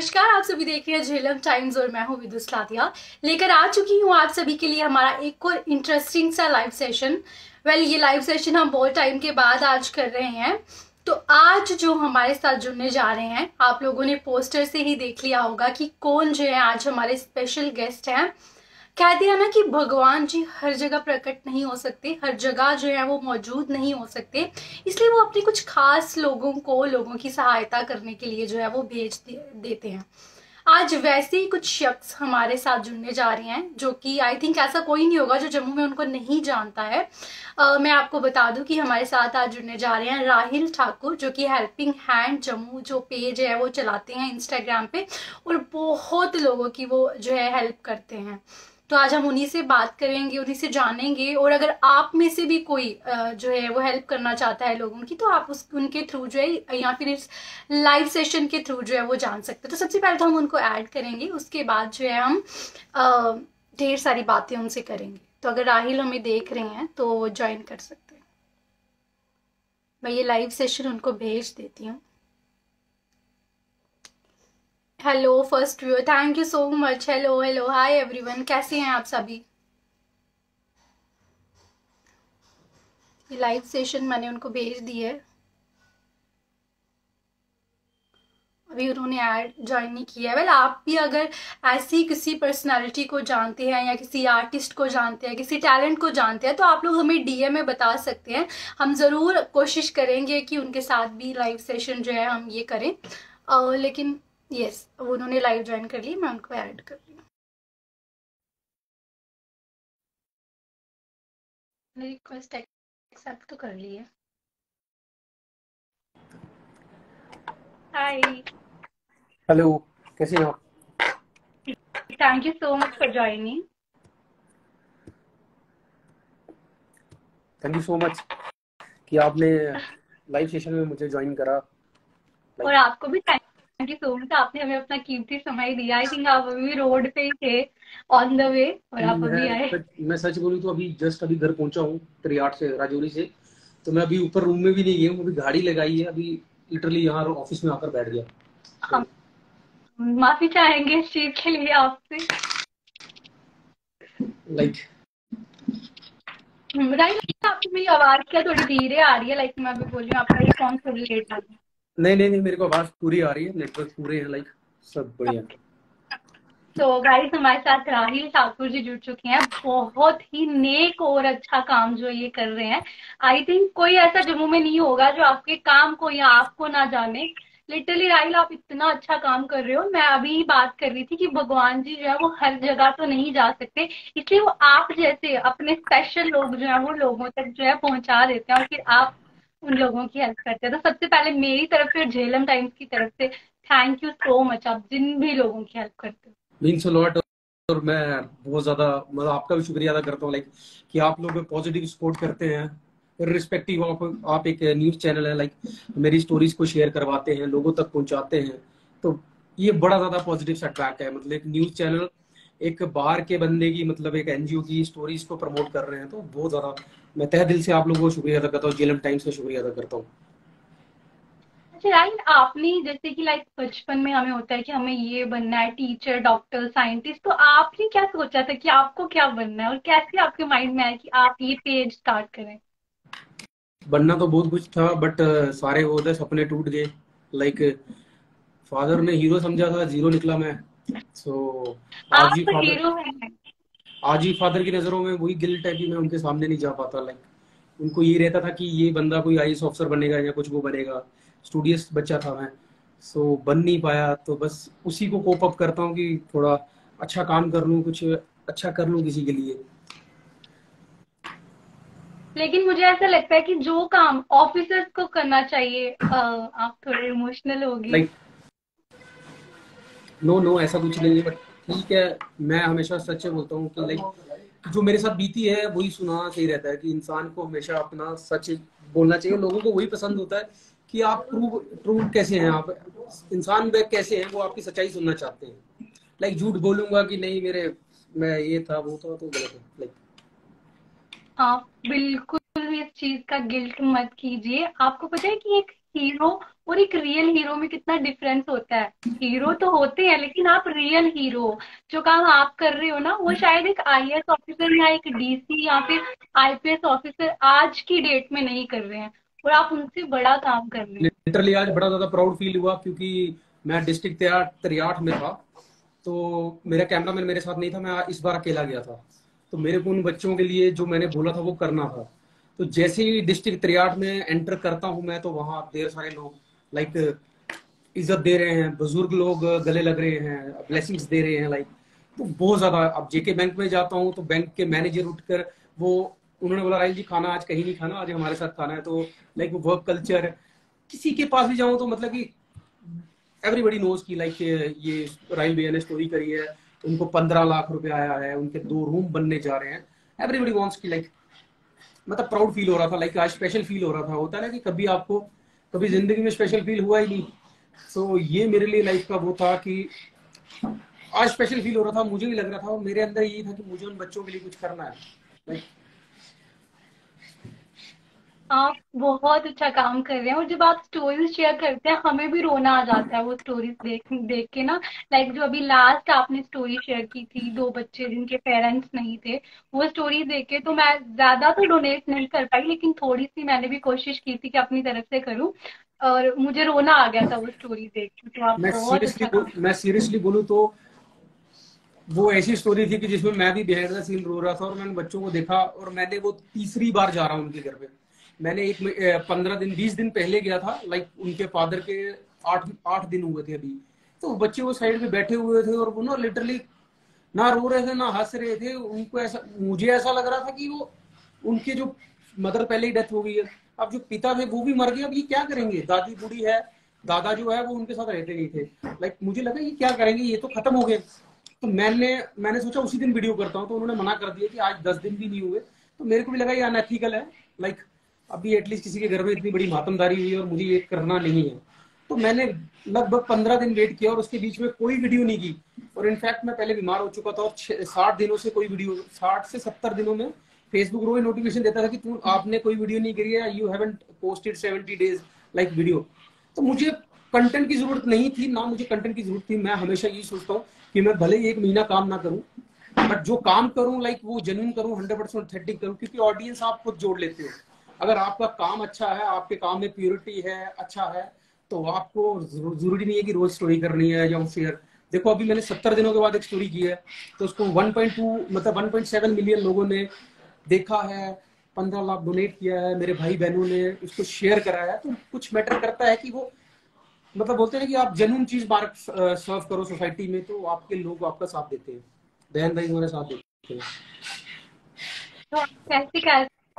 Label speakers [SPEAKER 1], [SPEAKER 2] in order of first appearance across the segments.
[SPEAKER 1] नमस्कार, आप सभी देख रहे हैं झेलम टाइम्स और मैं हूँ विदुष लातिया। लेकर आ चुकी हूँ आप सभी के लिए हमारा एक और इंटरेस्टिंग सा लाइव सेशन वेल ये लाइव सेशन हम बहुत टाइम के बाद आज कर रहे हैं। तो आज जो हमारे साथ जुड़ने जा रहे हैं, आप लोगों ने पोस्टर से ही देख लिया होगा कि कौन जो है आज हमारे स्पेशल गेस्ट हैं। कह दिया ना कि भगवान जी हर जगह प्रकट नहीं हो सकते हर जगह जो है वो मौजूद नहीं हो सकते। इसलिए वो अपने कुछ खास लोगों को लोगों की सहायता करने के लिए जो है वो भेज देते हैं। आज वैसे ही कुछ शख्स हमारे साथ जुड़ने जा रहे हैं जो कि आई थिंक ऐसा कोई नहीं होगा जो जम्मू में उनको नहीं जानता है। uh, मैं आपको बता दूँ कि हमारे साथ आज जुड़ने जा रहे हैं राहिल ठाकुर जो कि हेल्पिंग हैंड जम्मू जो पेज है वो चलाते हैं इंस्टाग्राम पे और बहुत लोगों की वो जो है हेल्प करते हैं। तो आज हम उन्हीं से बात करेंगे, उन्हीं से जानेंगे और अगर आप में से भी कोई जो है वो हेल्प करना चाहता है लोगों की तो आप उस, उनके थ्रू जो है, या फिर इस लाइव सेशन के थ्रू जो है वो जान सकते हैं। तो सबसे पहले तो हम उनको ऐड करेंगे, उसके बाद जो है हम ढेर सारी बातें उनसे करेंगे। तो अगर राहिल हमें देख रहे हैं तो ज्वाइन कर सकते हैं। मैं ये लाइव सेशन उनको भेज देती हूँ। Hello first view thank you so much hello hello hi everyone कैसे हैं आप सभी? ये लाइव सेशन मैंने उनको भेज दी है। अभी उन्होंने ऐड ज्वाइन नहीं किया है। वेल आप भी अगर ऐसी किसी पर्सनालिटी को जानते हैं या किसी आर्टिस्ट को जानते हैं किसी टैलेंट को जानते हैं तो आप लोग हमें डीएम में बता सकते हैं। हम ज़रूर कोशिश करेंगे कि उनके साथ भी लाइव सेशन जो है हम ये करें। uh, लेकिन यस yes, उन्होंने लाइव ज्वाइन कर ली मैं उनको ऐड कर रही हूँ। रिक्वेस्ट एक्सेप्ट तो कर ली है। हाय
[SPEAKER 2] हेलो कैसे हो?
[SPEAKER 1] Thank you so much for joining
[SPEAKER 2] thank you so much कि आपने लाइव सेशन में मुझे ज्वाइन करा।
[SPEAKER 1] और आपको भी thank thank you so much आपने हमें अपना कीमती समय दिया। आई थिंक आप अभी रोड पे ही थे ऑन द वे और आप अभी आए।
[SPEAKER 2] मैं सच बोलूँ तो अभी जस्ट अभी घर पहुँचा हूँ त्रियाट से राजौरी से। तो मैं अभी ऊपर रूम में भी नहीं गया हूँ अभी गाड़ी लगाई है अभी लिटरली यहाँ ऑफ़िस में आकर बैठ गया
[SPEAKER 1] हम माफ़ी चाहेंगे इस चीज़ के लिए आपसे।
[SPEAKER 2] लाइक
[SPEAKER 1] राइट आपकी मेरी आवाज़ क्या थोड़ी धीरे आ रही है? लाइक मैं अभी बोल रही हूँ आपका रिस्पॉन्स थोड़ी लेट आ रहा है।
[SPEAKER 2] नहीं नहीं नहीं, मेरे को आवाज़ पूरी आ रही है नेटवर्क पूरे है लाइक सब बढ़िया।
[SPEAKER 1] तो गाइस हमारे साथ राहिल ठाकुर जी जुड़ चुके हैं। बहुत ही नेक और अच्छा काम जो ये कर रहे हैं। आई थिंक कोई ऐसा जम्मू में नहीं होगा जो आपके काम को या आपको ना जाने। लिटरली राहिल, आप इतना अच्छा काम कर रहे हो। मैं अभी बात कर रही थी कि भगवान जी जो है, वो हर जगह तो नहीं जा सकते। इसलिए वो आप जैसे, अपने स्पेशल लोग जो है, वो लोगों तक जो है पहुँचा देते हैं और फिर आप उन लोगों की हेल्प करते हैं। तो सबसे पहले मेरी तरफ़ से झेलम टाइम्स की तरफ़ से थैंक यू सो मच आप जिन भी लोगों की हेल्प करते हो।
[SPEAKER 2] मीन्स लॉट और मैं बहुत ज़्यादा मतलब आपका भी शुक्रिया अदा करता हूँ लाइक कि आप लोग पॉजिटिव सपोर्ट करते हैं। रिस्पेक्टिव आप आप एक न्यूज़ चैनल है लाइक मेरी स्टोरीज को शेयर करवाते हैं, लोगों तक पहुंचाते हैं। तो ये बड़ा ज़्यादा पॉजिटिव सेटबैक है। मतलब एक न्यूज़ चैनल एक बाहर के बंदे की मतलब एक एनजीओ की स्टोरीज को प्रमोट कर रहे हैं तो बहुत ज़्यादा मैं तह दिल से आप लोगों को शुक्रिया अदा करता हूँ जेलम टाइम्स का शुक्रिया अदा करता हूँ।
[SPEAKER 1] अच्छा आपने जैसे कि लाइक बचपन में हमें होता है कि हमें ये बनना है टीचर डॉक्टर साइंटिस्ट तो आपने क्या सोचा था कि आपको क्या बनना है और कैसे आपके माइंड में आया कि आप ये पेज स्टार्ट करें?
[SPEAKER 2] बनना तो बहुत कुछ था बट सारे वो सपने टूट गए। लाइक फादर ने हीरो समझा था ज़ीरो निकला मैं। सो
[SPEAKER 1] आज ही है।
[SPEAKER 2] आज ही फादर की नज़रों में वही गिल्ट है कि मैं उनके सामने नहीं जा पाता लाइक उनको ये रहता था कि ये बंदा कोई आई ऑफिसर बनेगा या कुछ वो बनेगा। स्टूडियस बच्चा था मैं। सो so, बन नहीं पाया तो बस उसी को कोप अप करता हूँ कि थोड़ा अच्छा काम कर लूँ कुछ अच्छा कर लूँ किसी के लिए।
[SPEAKER 1] लेकिन मुझे ऐसा लगता है कि जो काम ऑफिसर्स को करना चाहिए आ, आप थोड़े इमोशनल हो गए
[SPEAKER 2] नो नो ऐसा कुछ नहीं है बट ठीक है, मैं हमेशा सच बोलता हूँ कि लाइक जो मेरे साथ बीती है, वही सुनाना सही रहता है कि इंसान को हमेशा अपना सच बोलना चाहिए। लोगों को वही पसंद होता है कि आप प्रूव प्रूव कैसे हैं, आप इंसान वे कैसे हैं, वो आपकी सच्चाई सुनना चाहते हैं। लाइक झूठ बोलूँगा कि नहीं, मेरे, मैं ये था, वो था तो गलत है लाइक
[SPEAKER 1] आप बिल्कुल भी इस चीज़ का गिल्ट मत कीजिए। आपको पता है कि एक हीरो और एक रियल हीरो में कितना डिफरेंस होता है। हीरो तो होते हैं, लेकिन आप रियल हीरो जो काम आप कर रहे हो ना, वो शायद एक आई ऑफिसर या एक डीसी या फिर आईपीएस ऑफिसर आज की डेट में नहीं कर रहे हैं और आप उनसे बड़ा काम कर रहे हैं।
[SPEAKER 2] लिटरली आज बड़ा ज़्यादा प्राउड फील हुआ क्योंकि मैं डिस्ट्रिक्ट त्रियाठ में था। तो मेरा कैमरामैन मेरे साथ नहीं था, मैं इस बार अकेला गया था। तो मेरे को उन बच्चों के लिए जो मैंने बोला था, वो करना था। तो जैसे ही डिस्ट्रिक्ट त्रियाठ में एंटर करता हूँ मैं तो वहाँ ढेर सारे लोग लाइक इज़्ज़त दे रहे हैं, बुज़ुर्ग लोग गले लग रहे हैं ब्लेसिंग्स दे रहे हैं लाइक तो बहुत ज़्यादा, अब जेके बैंक में जाता हूँ तो बैंक के मैनेजर उठकर वो, उन्होंने बोला राइल जी, खाना आज कहीं नहीं खाना, आज हमारे साथ खाना है। तो लाइक वर्क कल्चर किसी के पास भी जाऊँ तो मतलब कि एवरीबडी नोज़ की लाइक ये राइल भैया ने स्टोरी करी है, उनको पंद्रह लाख रुपया आया है, उनके दो रूम बनने जा रहे हैं। एवरीबडी वॉन्ट्स की लाइक मतलब प्राउड फील हो रहा था लाइक आज स्पेशल फील हो रहा था। होता है ना कि कभी आपको कभी ज़िंदगी में स्पेशल फील हुआ ही नहीं। सो so, ये मेरे लिए लाइफ का वो था कि आज स्पेशल फील हो रहा था मुझे भी लग रहा था और मेरे अंदर यही था कि मुझे उन बच्चों के लिए कुछ करना है। लाइक
[SPEAKER 1] आप बहुत अच्छा काम कर रहे हैं और जब आप स्टोरीज शेयर करते हैं हमें भी रोना आ जाता है वो स्टोरीज देख देख के ना। लाइक जो अभी लास्ट आपने स्टोरी शेयर की थी दो बच्चे जिनके पेरेंट्स नहीं थे वो स्टोरी देख के तो मैं ज़्यादा तो डोनेट नहीं कर पाई लेकिन थोड़ी सी मैंने भी कोशिश की थी कि अपनी तरफ़ से करूँ और मुझे रोना आ गया था वो स्टोरी देख के। तो आप
[SPEAKER 2] मैं सीरियसली अच्छा मैं सीरियसली बोलूँ तो वो ऐसी स्टोरी थी कि जिसमें मैं भी बिहाइंड द सीन रो रहा था और मैंने बच्चों को देखा और मैंने वो तीसरी बार जा रहा हूँ उनके घर पे। मैंने एक पंद्रह दिन, बीस दिन पहले गया था लाइक उनके फादर के आठ आठ दिन हुए थे अभी। तो बच्चे वो साइड में बैठे हुए थे और वो ना लिटरली ना रो रहे थे, ना हंस रहे थे। उनको ऐसा, मुझे ऐसा लग रहा था कि वो, उनके जो मदर पहले ही डेथ हो गई है। अब जो पिता थे, वो भी मर गए। अब ये क्या करेंगे? दादी बूढ़ी है, दादा जो है, वो उनके साथ रहते नहीं थे। लाइक मुझे लगा ये क्या करेंगे? ये तो खत्म हो गए। तो मैंने मैंने सोचा उसी दिन वीडियो करता हूँ। तो उन्होंने मना कर दिया कि आज दस दिन भी नहीं हुए। तो मेरे को भी लगा ये अनएथिकल है। लाइक अभी एटलीस्ट किसी के घर में इतनी बड़ी मातमदारी हुई और मुझे ये करना नहीं है। तो मैंने लगभग पंद्रह दिन वेट किया और उसके बीच में कोई वीडियो नहीं की। और इनफैक्ट मैं पहले बीमार हो चुका था और साठ दिनों से कोई वीडियो साठ से सत्तर दिनों में फेसबुक रोज नोटिफिकेशन देता था कि तू, आपने कोई वीडियो नहीं करी है you posted seventy days like video तो मुझे कंटेंट की ज़रूरत नहीं थी, ना मुझे कंटेंट की ज़रूरत थी। मैं हमेशा यही सोचता हूँ कि मैं भले ही एक महीना काम ना करूँ बट जो काम करूँ लाइक वो जेन्यून करूँ हंड्रेड परसेंट ऑथेंटिक करूँ, क्योंकि ऑडियंस आप खुद जोड़ लेते हो। अगर आपका काम अच्छा है, आपके काम में प्योरिटी है अच्छा है तो आपको ज़रूरी नहीं है कि रोज स्टोरी करनी है या शेयर देखो अभी मैंने सत्तर दिनों के बाद एक स्टोरी की है तो उसको 1.2 मतलब 1.7 मिलियन लोगों ने देखा है, पंद्रह लाख डोनेट किया है, मेरे भाई बहनों ने उसको शेयर करा है तो कुछ मैटर करता है कि वो मतलब बोलते हैं कि आप जेन्यून चीज़ मार्क सर्व करो सोसाइटी में तो आपके लोग आपका साथ देते हैं, बहन भाई हमारे साथ देते हैं।
[SPEAKER 1] तो कैसे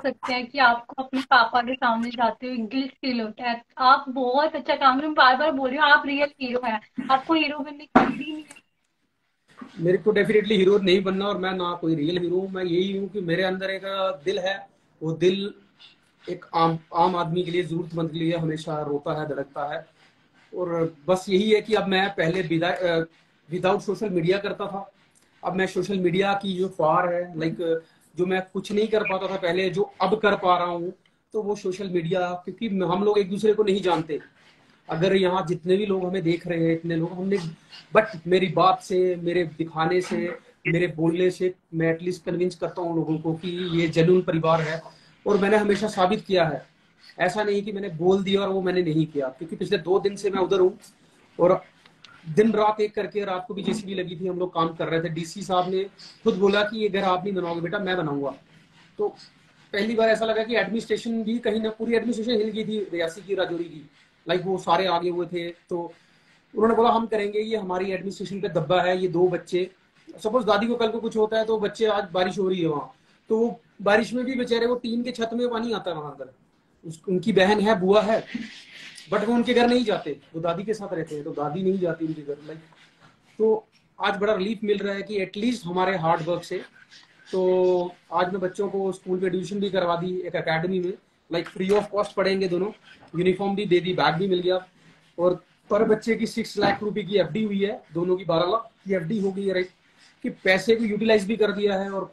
[SPEAKER 1] सकते हैं कि आपको अपने पापा के सामने जाते हुए गिल्ट फील होता है। आप बहुत अच्छा काम मैं बार बार बोल रही हूँ, आप रियल हीरो हैं। आपको हीरो बनने की नहीं
[SPEAKER 2] मेरे को डेफिनेटली हीरो नहीं बनना और मैं ना कोई रियल हीरो मैं यही हूँ कि मेरे अंदर एक दिल है। वो दिल एक आम आम आदमी के लिए, जरूरतमंद के लिए हमेशा रोता है, धड़कता है। और बस यही है कि अब मैं पहले विदाउट सोशल मीडिया करता था। अब मैं सोशल मीडिया की जो फार है लाइक जो मैं कुछ नहीं कर पाता था पहले, जो अब कर पा रहा हूँ तो वो सोशल मीडिया क्योंकि हम लोग एक दूसरे को नहीं जानते। अगर यहाँ जितने भी लोग हमें देख रहे हैं, इतने लोग हमने बट मेरी बात से, मेरे दिखाने से, मेरे बोलने से मैं एटलीस्ट कन्विंस करता हूँ लोगों को कि ये जैनून परिवार है, और मैंने हमेशा साबित किया है। ऐसा नहीं कि मैंने बोल दिया और वो मैंने नहीं किया, क्योंकि पिछले दो दिन से मैं उधर हूँ, और दिन रात एक करके, रात को भी जेसीबी लगी थी, हम लोग काम कर रहे थे। डीसी साहब ने खुद बोला कि ये घर आप नहीं बनाओगे बेटा, मैं बनाऊँगा। तो पहली बार ऐसा लगा कि एडमिनिस्ट्रेशन भी कहीं ना, पूरी एडमिनिस्ट्रेशन हिल गई थी, रियासी की, राजौरी की। लाइक वो सारे आगे हुए थे तो उन्होंने बोला, हम करेंगे, ये हमारी एडमिनिस्ट्रेशन का दब्बा है, ये दो बच्चे। सपोज़ दादी को कल को कुछ होता है तो बच्चे आज बारिश हो रही है वहाँ। तो वो बारिश में भी बेचारे, वो टीन के छत में पानी आता है वहाँ अंदर। उनकी बहन है, बुआ है बट वो उनके घर नहीं जाते। वो दादी के साथ रहते हैं तो दादी नहीं जाती उनके घर लाइक तो आज बड़ा रिलीफ मिल रहा है कि एटलीस्ट हमारे हार्ड वर्क से तो आज मैं बच्चों को स्कूल में एडमिशन भी करवा दी एक अकेडमी में लाइक फ्री ऑफ़ कॉस्ट पढ़ेंगे दोनों। यूनिफॉर्म भी दे दी बैग भी मिल गया। और पर बच्चे की सिक्स लाख रुपए की एफडी हुई है, दोनों की बारह लाख की एफडी हो गई है राइट कि पैसे को यूटिलाइज भी कर दिया है और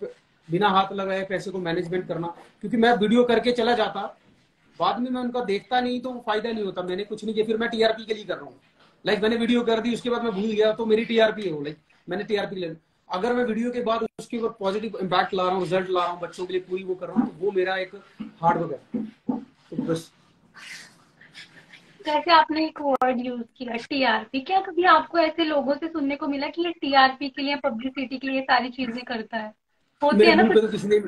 [SPEAKER 2] बिना हाथ लगाए पैसे को मैनेजमेंट करना। क्योंकि मैं वीडियो करके चला जाता बाद में मैं उनका देखता नहीं तो फ़ायदा नहीं होता। मैंने कुछ नहीं किया फिर मैं टीआरपी के लिए कर रहा हूँ। लाइक मैंने वीडियो कर दी उसके बाद मैं भूल गया तो मेरी टीआरपी है वो लाइक मैंने टीआरपी ले अगर मैं वीडियो के बाद उसके ऊपर पॉजिटिव इम्पैक्ट ला रहा हूँ रिज़ल्ट ला रहा हूँ बच्चों के लिए पूरी वो कर रहा हूँ तो वो मेरा एक हार्ड वर्क है। तो बस।
[SPEAKER 1] जैसे आपने एक वर्ड यूज़ किया टीआरपी क्या कभी आपको ऐसे लोगों से सुनने को मिला कि ये टीआरपी के लिए पब्लिसिटी के लिए सारी चीज़ें करता है?
[SPEAKER 2] होती है ना पे तो किसी ने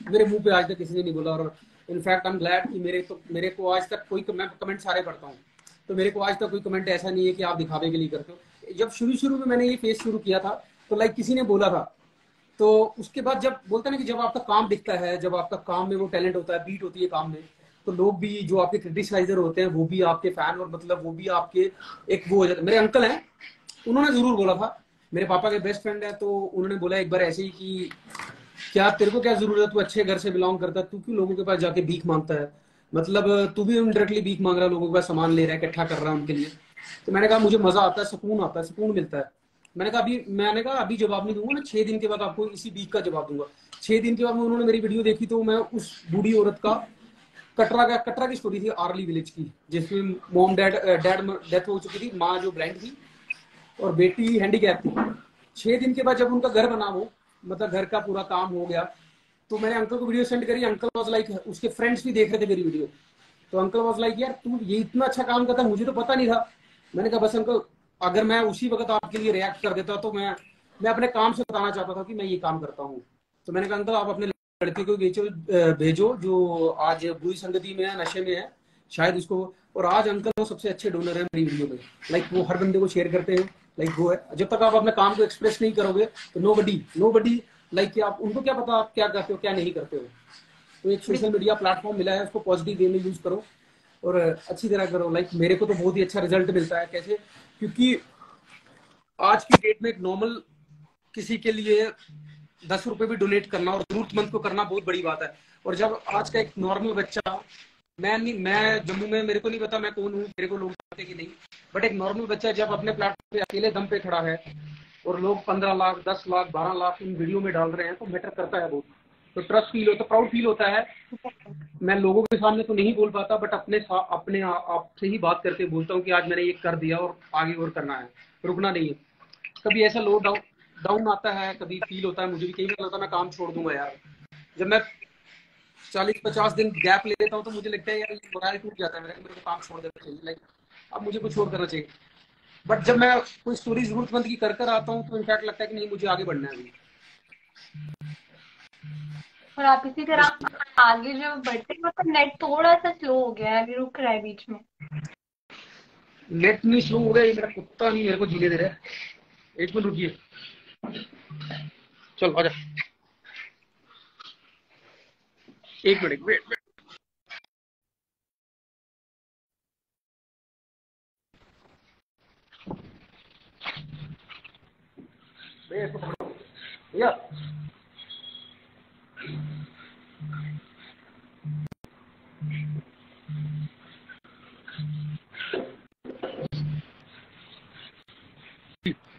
[SPEAKER 2] मेरे मुँह पे आज तक किसी ने नहीं बोला और इनफैक्ट आई एम ग्लैड कि मेरे तो मेरे को आज तक कोई मैं कमेंट सारे पढ़ता हूँ। तो मेरे को आज तक कोई कमेंट ऐसा नहीं है कि आप दिखावे के लिए करते हो। जब शुरू शुरू में मैंने ये फेस शुरू किया था तो लाइक किसी ने बोला था तो उसके बाद जब बोलते ना कि जब आपका काम दिखता है, जब आपका काम में वो टैलेंट होता है बीट होती है काम में तो लोग भी जो आपके क्रिटिसाइजर होते हैं, वो भी आपके फ़ैन और मतलब वो भी आपके एक वो हो जाते मेरे अंकल हैं, उन्होंने ज़रूर बोला था। मेरे पापा के बेस्ट फ्रेंड है तो उन्होंने बोला एक बार ऐसे ही कि क्या तेरे को क्या ज़रूरत है तू अच्छे घर से बिलोंग करता है? तू क्यों लोगों के पास जाके भीख माँगता है? मतलब तू भी डायरेक्टली भीख मांग रहा है लोगों के पास सामान ले रहा है, इकट्ठा कर रहा है उनके लिए। तो मैंने कहा, मुझे मज़ा आता है, सुकून आता है, सुकून मिलता है। मैंने कहा, अभी, मैंने कहा, अभी जवाब नहीं दूँगा ना छह दिन के बाद आपको इसी वीक का जवाब दूँगा। छह दिन के बाद उन्होंने मेरी वीडियो देखी तो मैं उस बूढ़ी औरत का कटरा का, कटरा की स्टोरी थी आर्ली विलेज की, जिसमें मोम डैड डैड डेथ हो चुकी थी, माँ जो ब्लाइंड थी और बेटी हैंडीकैप थी। छह दिन के बाद जब उनका घर बना वो मतलब घर का पूरा काम हो गया। तो मैंने अंकल को वीडियो सेंड करी। अंकल वॉज़ लाइक उसके फ्रेंड्स भी देख रहे थे मेरी वीडियो तो अंकल वॉज़ लाइक यार, तू ये इतना अच्छा काम करता मुझे तो पता नहीं था। मैंने कहा, बस अंकल अगर मैं उसी वक्त आपके लिए रिएक्ट कर देता तो मैं मैं अपने काम से बताना चाहता था कि मैं ये काम करता हूँ। तो मैंने कहा अंकल आप अपने लड़के को भेजो भेजो, जो आज बुरी संगति में है, नशे में है, शायद उसको और आज अंकल वो सबसे अच्छे डोनर है मेरी वीडियो में। लाइक वो हर बंदे को शेयर करते हैं। लाइक वो है। जब तक आप अपने काम को एक्सप्रेस नहीं करोगे तो nobody nobody like आप, उनको क्या पता आप क्या करते हो, क्या नहीं करते हो। तो एक सोशल मीडिया प्लेटफॉर्म मिला है, उसको पॉजिटिव वे में यूज़ करो और अच्छी तरह करो। लाइक मेरे को तो बहुत ही अच्छा रिज़ल्ट मिलता है। कैसे? क्योंकि आज की डेट में एक नॉर्मल किसी के लिए दस रुपए भी डोनेट करना और जरूरतमंद को करना बहुत बड़ी बात है। और जब आज का एक नॉर्मल बच्चा मैं नहीं, मैं जम्मू में, मेरे को नहीं पता मैं कौन हूँ, मेरे को लोग जानते कि नहीं। बट एक नॉर्मल बच्चा जब अपने प्लेटफॉर्म पे अकेले दम पे खड़ा है, और लोग पंद्रह लाख, दस लाख, बारह लाख इन वीडियो में डाल रहे हैं तो मैटर करता है बहुत। तो ट्रस्ट फील होता है प्राउड फील होता है। मैं लोगों के सामने तो नहीं बोल पाता बट अपने अपने आप से ही बात करके बोलता हूँ कि आज मैंने ये कर दिया और आगे और करना है। रुकना नहीं है। कभी ऐसा लो डाउन डाउन आता है, कभी फील होता है, मुझे भी कई बार लगता है मैं काम छोड़ दूँगा यार। जब मैं चालीस पचास दिन गैप ले लेता हूँ तो मुझे लगता है यार मोराल टूट जाता है मेरे को काम छोड़ देना चाहिए। लाइक अब मुझे कुछ और करना चाहिए। बट जब मैं कोई स्टोरी जरूरतमंद की कर कर आता हूँ तो इनफैक्ट लगता है कि नहीं मुझे आगे बढ़ना है अभी।
[SPEAKER 1] और आप इसी तरह आगे जो बढ़ते मतलब नेट थोड़ा सा स्लो हो गया है अभी रुक रहा है बीच में।
[SPEAKER 2] नेट नहीं स्लो हो गया ये मेरा कुत्ता नहीं मेरे को जीने दे रहा है। एक मिनट रुकिए। चल आजा एक मिनट वेट भैया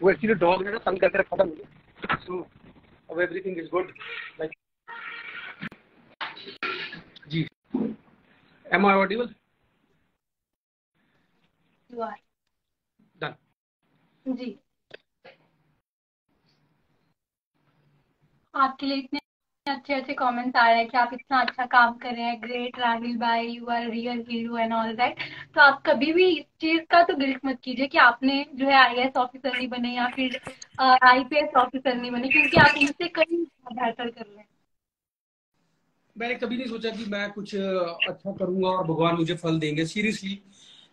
[SPEAKER 2] वो एक्चुअली डॉग ने ना तंग करके रखा था मुझे सो अब everything is good like am I audible
[SPEAKER 1] you are
[SPEAKER 2] done
[SPEAKER 1] जी। आपके लिए इतने अच्छे अच्छे कमेंट्स आ रहे हैं कि आप इतना अच्छा काम कर रहे हैं। ग्रेट राहुल भाई you are real hero and all that तो आप कभी भी इस चीज़ का तो गिल्ट मत कीजिए कि आपने जो है आईएस ऑफिसर नहीं बने या फिर आईपीएस ऑफिसर नहीं बने क्योंकि आप इनसे कहीं बेहतर कर रहे हैं।
[SPEAKER 2] मैंने कभी नहीं सोचा कि मैं कुछ अच्छा करूँगा और भगवान मुझे फल देंगे। सीरियसली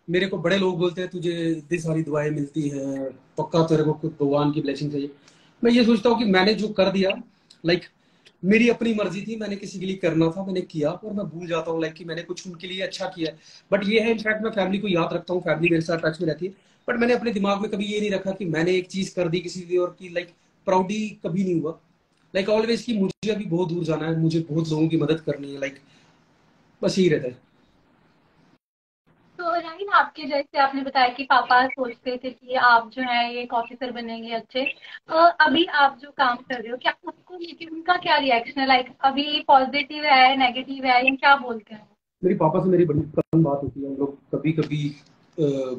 [SPEAKER 2] मेरे को बड़े लोग बोलते हैं, तुझे इतनी सारी दुआएँ मिलती है, पक्का तेरे को कुछ भगवान की ब्लेसिंग चाहिए। मैं ये सोचता हूँ कि मैंने जो कर दिया लाइक मेरी अपनी मर्ज़ी थी, मैंने किसी के लिए करना था, मैंने किया और मैं भूल जाता हूँ लाइक कि मैंने कुछ उनके लिए अच्छा किया बट ये है इनफैक्ट मैं फैमिली को याद रखता हूँ फैमिली मेरे साथ टच में रहती है। बट मैंने अपने दिमाग में कभी ये नहीं रखा कि मैंने एक चीज़ कर दी किसी और की लाइक प्राउडी कभी नहीं हुआ। लाइक ऑलवेज की मुझे अभी बहुत दूर जाना है मुझे बहुत लोगों की मदद करनी है लाइक बस यही रहता है।
[SPEAKER 1] तो राहिन आपके जैसे आपने बताया कि पापा सोचते थे कि आप जो है एक ऑफिसर बनेंगे अच्छे। अभी आप जो काम कर रहे हो क्या उसको लेके उनका क्या रिएक्शन है? लाइक अभी पॉजिटिव है नेगेटिव है या क्या बोलते हैं?
[SPEAKER 2] मेरी पापा से मेरी बड़ी कम बात होती है हम लोग कभी कभी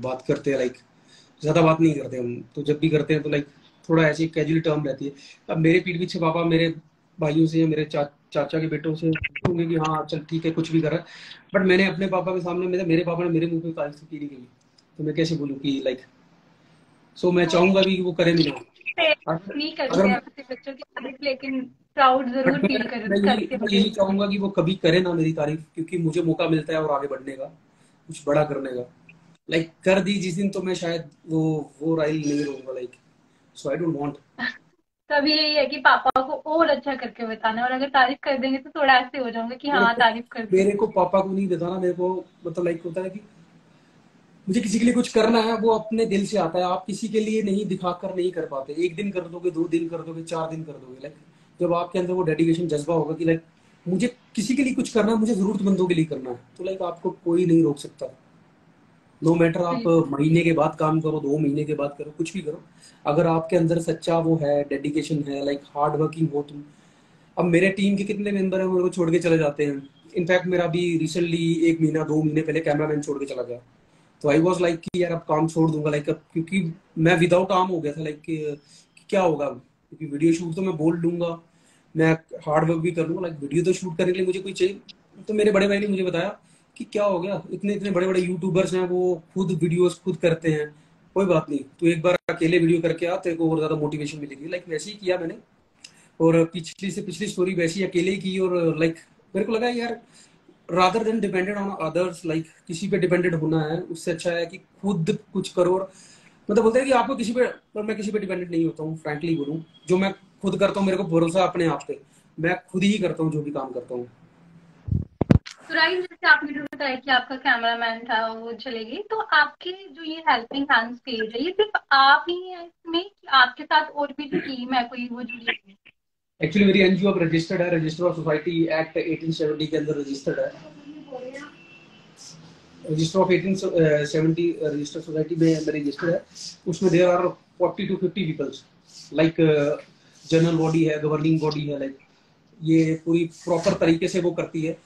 [SPEAKER 2] बात करते हैं लाइक ज़्यादा बात नहीं करते हम। तो जब भी करते हैं तो लाइक थोड़ा ऐसी कैजुअल टर्म रहती है। अब मेरे पीठ पीछे पापा मेरे भाइयों से मेरे चा, चाचा के बेटों से होंगे कि हाँ चल ठीक है कुछ भी कर। बट मैंने अपने पापा के सामने मेरे मेरे पापा ने मेरे मुँह पे तारीफ़ की नहीं गई तो मैं कैसे बोलूँ कि लाइक सो मैं चाहूँगा भी कि वो करे
[SPEAKER 1] कर
[SPEAKER 2] यही चाहूँगा कि वो कभी करे ना मेरी तारीफ़ क्योंकि मुझे मौका मिलता है और आगे बढ़ने का कुछ बड़ा करने का। लाइक कर दी जिस दिन तो मैं शायद वो वो राइल नहीं रहूँगा like so I don't want
[SPEAKER 1] तभी यही है कि पापा को और अच्छा करके बताना और अगर तारीफ़ कर देंगे तो थोड़ा ऐसे हो जाऊँगा कि हाँ तारीफ़ कर
[SPEAKER 2] मेरे को पापा को नहीं बताना मेरे को मतलब लाइक होता है कि मुझे किसी के लिए कुछ करना है वो अपने दिल से आता है। आप किसी के लिए नहीं दिखाकर नहीं कर पाते। एक दिन कर दोगे दो दिन कर दोगे चार दिन कर दोगे लाइक जब आपके अंदर वो डेडिकेशन जज्बा होगा कि लाइक मुझे किसी के लिए कुछ करना है मुझे जरूरतमंदों के लिए करना है। तो लाइक आपको कोई नहीं रोक सकता। नो मैटर आप महीने के बाद काम करो दो महीने के बाद करो कुछ भी करो अगर आपके अंदर सच्चा वो है डेडिकेशन है लाइक हार्ड वर्किंग हो तुम अब मेरे टीम के कितने मेंबर हैं मेरे को छोड़ के चले जाते हैं। इनफैक्ट मेरा अभी रिसेंटली एक महीना दो महीने पहले कैमरामैन छोड़ के चला गया। तो आई वॉज़ लाइक कि यार अब काम छोड़ दूँगा लाइक अब क्योंकि मैं विदाउट आर्म हो गया था लाइक क्या होगा क्योंकि वीडियो शूट तो मैं बोल लूँगा मैं हार्ड वर्क भी कर लूँगा लाइक वीडियो तो शूट करने के लिए मुझे कोई चाहिए। तो मेरे बड़े भाई ने मुझे बताया कि क्या हो गया? इतने इतने बड़े बड़े यूट्यूबर्स हैं, वो खुद वीडियोस खुद करते हैं। कोई बात नहीं। तो एक बार अकेले वीडियो करके आ, तेरे को और ज़्यादा मोटिवेशन मिलेगी। लाइक वैसे ही किया मैंने। और पिछली से पिछली स्टोरी वैसी अकेले ही की और लाइक मेरे को लगा यार rather than depended on others like किसी पे डिपेंडेड होना है, उससे अच्छा है कि खुद कुछ करो और मतलब बोलते हैं कि आपको किसी पे, पर मैं किसी पे डिपेंडेंट नहीं होता हूँ फ्रेंकली बोलूँ। जो मैं खुद करता हूँ, मेरे को भरोसा अपने आप पे। मैं खुद ही करता हूँ, जो भी काम करता हूँ।
[SPEAKER 1] जैसे आपने जो बताया कि आपका कैमरामैन था, वो चलेगी तो आपके जो ये हेल्पिंग हैंड्स पेज है ये सिर्फ़ आप ही हैं इसमें कि आपके साथ और भी जो टीम है, कोई वो जुड़ी है?
[SPEAKER 2] एक्चुअली मेरी एनजीओ अब रजिस्टर्ड है रजिस्टर ऑफ़ सोसाइटी एक्ट 1870 के अंदर रजिस्टर्ड है। रजिस्टर ऑफ़ 1870 रजिस्टर्ड सोसाइटी में रजिस्टर्ड है। उसमें there are 40 to 50 peoples like general body है गवर्निंग बॉडी है लाइक ये पूरी प्रॉपर तरीके से वो करती है।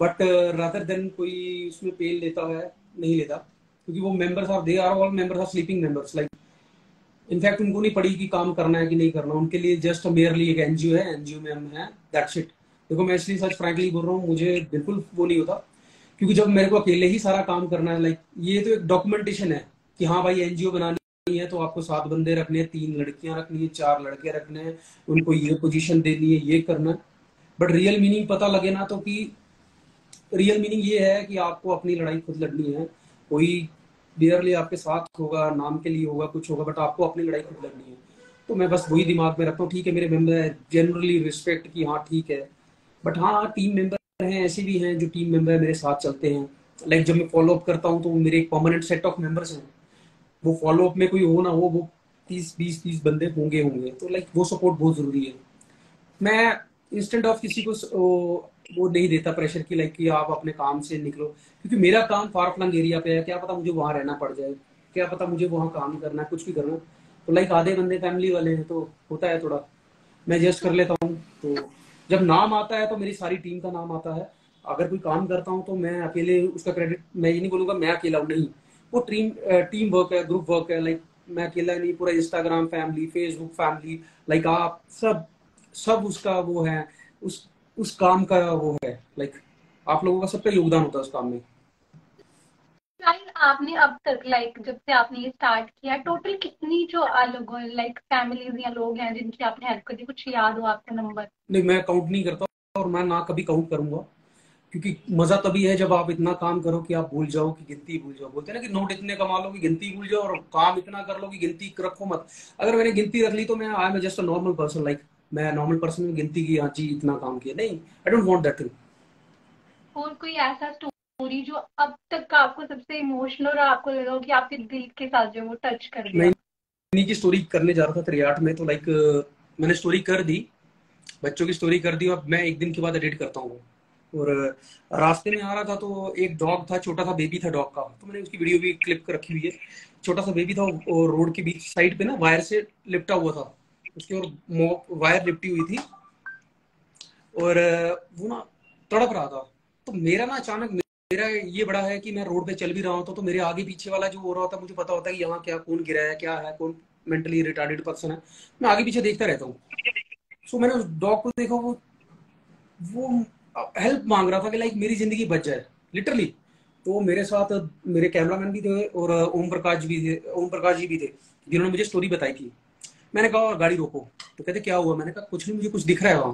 [SPEAKER 2] बट रादर देन कोई उसमें पे लेता है, नहीं लेता, क्योंकि वो members are they are all members are sleeping members like in fact उनको नहीं पड़ी कि काम करना है कि नहीं करना, उनके लिए जस्ट मेयरली एक एनजीओ है एनजीओ में हम हैं दैट्स इट देखो मैं इसलिए सच फ्रैंकली बोल रहा हूँ, मुझे बिल्कुल वो नहीं होता, क्योंकि जब मेरे को अकेले ही सारा काम करना है लाइक ये तो एक डॉक्यूमेंटेशन है कि हाँ भाई एनजीओ बनानी है तो आपको सात बंदे रखने हैं, तीन लड़कियाँ रखनी है, चार लड़के रखने हैं, उनको ये पोजीशन देनी है, ये करना है। बट रियल मीनिंग पता लगे ना तो कि रियल मीनिंग ये है कि आपको अपनी लड़ाई खुद लड़नी है। कोई बियरली आपके साथ होगा, नाम के लिए होगा, कुछ होगा बट आपको अपनी लड़ाई खुद लड़नी है। तो मैं बस वही दिमाग में रखता हूँ, ठीक है, मेरे मेंबर जनरली रिस्पेक्ट की हाँ ठीक है। बट हाँ टीम मेंबर हैं, ऐसे भी हैं जो टीम मेंबर मेरे साथ चलते हैं। लाइक जब मैं फॉलो अप करता हूँ तो मेरे एक परमानेंट सेट ऑफ़ मेंबर्स हैं। वो फॉलो अप में कोई हो ना हो, वो तीस, बीस, तीस बंदे होंगे होंगे। तो लाइक वो सपोर्ट बहुत ज़रूरी है। मैं इंस्टेंट ऑफ़ किसी को वो नहीं देता प्रेशर की लाइक कि आप अपने काम से निकलो। क्योंकि मेरा काम फार फ्लंग एरिया पे है, क्या पता मुझे वहाँ रहना पड़ जाए। क्या पता मुझे वहाँ काम करना है, कुछ भी करना तो लाइक आधे बंदे फैमिली वाले हैं तो होता है थोड़ा। मैं जस्ट कर लेता हूँ तो जब नाम आता है तो मेरी सारी टीम का नाम आता है। अगर कोई काम करता हूँ तो मैं अकेले उसका क्रेडिट मैं ये नहीं बोलूँगा मैं अकेला हूँ, नहीं। वो टीम टीम वर्क है ग्रुप वर्क है लाइक मैं अकेला नहीं, पूरा Instagram family Facebook family like आप सब सब उसका वो है। उस उस काम का वो है लाइक like, आप लोगों का सबका योगदान होता है उस काम में।
[SPEAKER 1] आपने अब तक लाइक जब से आपने ये स्टार्ट किया टोटल कितनी जो लोगों लाइक फैमिलीज़ या लोग हैं जिनकी आपने हेल्प करी कुछ याद हो आपका नंबर
[SPEAKER 2] नहीं मैं काउंट नहीं करता और मैं ना कभी काउंट करूँगा क्योंकि मज़ा तभी है जब आप इतना काम करो कि आप भूल जाओ कि गिनती भूल जाओ। बोलते हैं ना कि नोट इतने कमा लो कि गिनती भूल जाओ और काम इतना कर लो कि गिनती रखो मत। अगर मैंने गिनती रख ली तो मैं I am just a normal person like मैं नॉर्मल पर्सन में गिनती की हाँ जी इतना काम किया। नहीं I don't want that thing
[SPEAKER 1] और कोई ऐसा स्टोरी जो अब तक का आपको सबसे इमोशनल और आपको लगा हो कि आपके दिल के साथ जो वो टच कर दिया
[SPEAKER 2] नहीं की स्टोरी करने जा रहा था त्रियाट में तो लाइक मैंने स्टोरी कर दी बच्चों की स्टोरी कर दी और मैं एक दिन के बाद एडिट करता हूँ। और रास्ते में आ रहा था तो एक डॉग था छोटा सा बेबी था डॉग का। तो मैंने उसकी वीडियो भी क्लिप कर रखी हुई है। छोटा सा बेबी था और रोड के बीच साइड पे ना वायर से लिपटा हुआ था। उसकी और वायर लिपटी हुई थी। और वो ना तड़प रहा था। तो मेरा ना अचानक मेरा ये बड़ा है कि मैं रोड पे चल भी रहा हूँ तो मेरे आगे पीछे वाला जो हो रहा होता मुझे पता होता है कि यहाँ क्या कौन गिरा है क्या है कौन मेंटली रिटार्डेड पर्सन है। मैं आगे पीछे देखता रहता हूँ। सो so, मैंने उस डॉग को देखा वो वो हेल्प मांग रहा था कि लाइक मेरी ज़िंदगी बच जाए लिटरली तो मेरे साथ मेरे कैमरामैन भी थे और ओम प्रकाश भी थे ओम प्रकाश जी भी थे जिन्होंने मुझे स्टोरी बताई थी। मैंने कहा, गाड़ी रोको। तो कहते, क्या हुआ? मैंने कहा, कुछ नहीं, मुझे कुछ दिख रहा है वहाँ।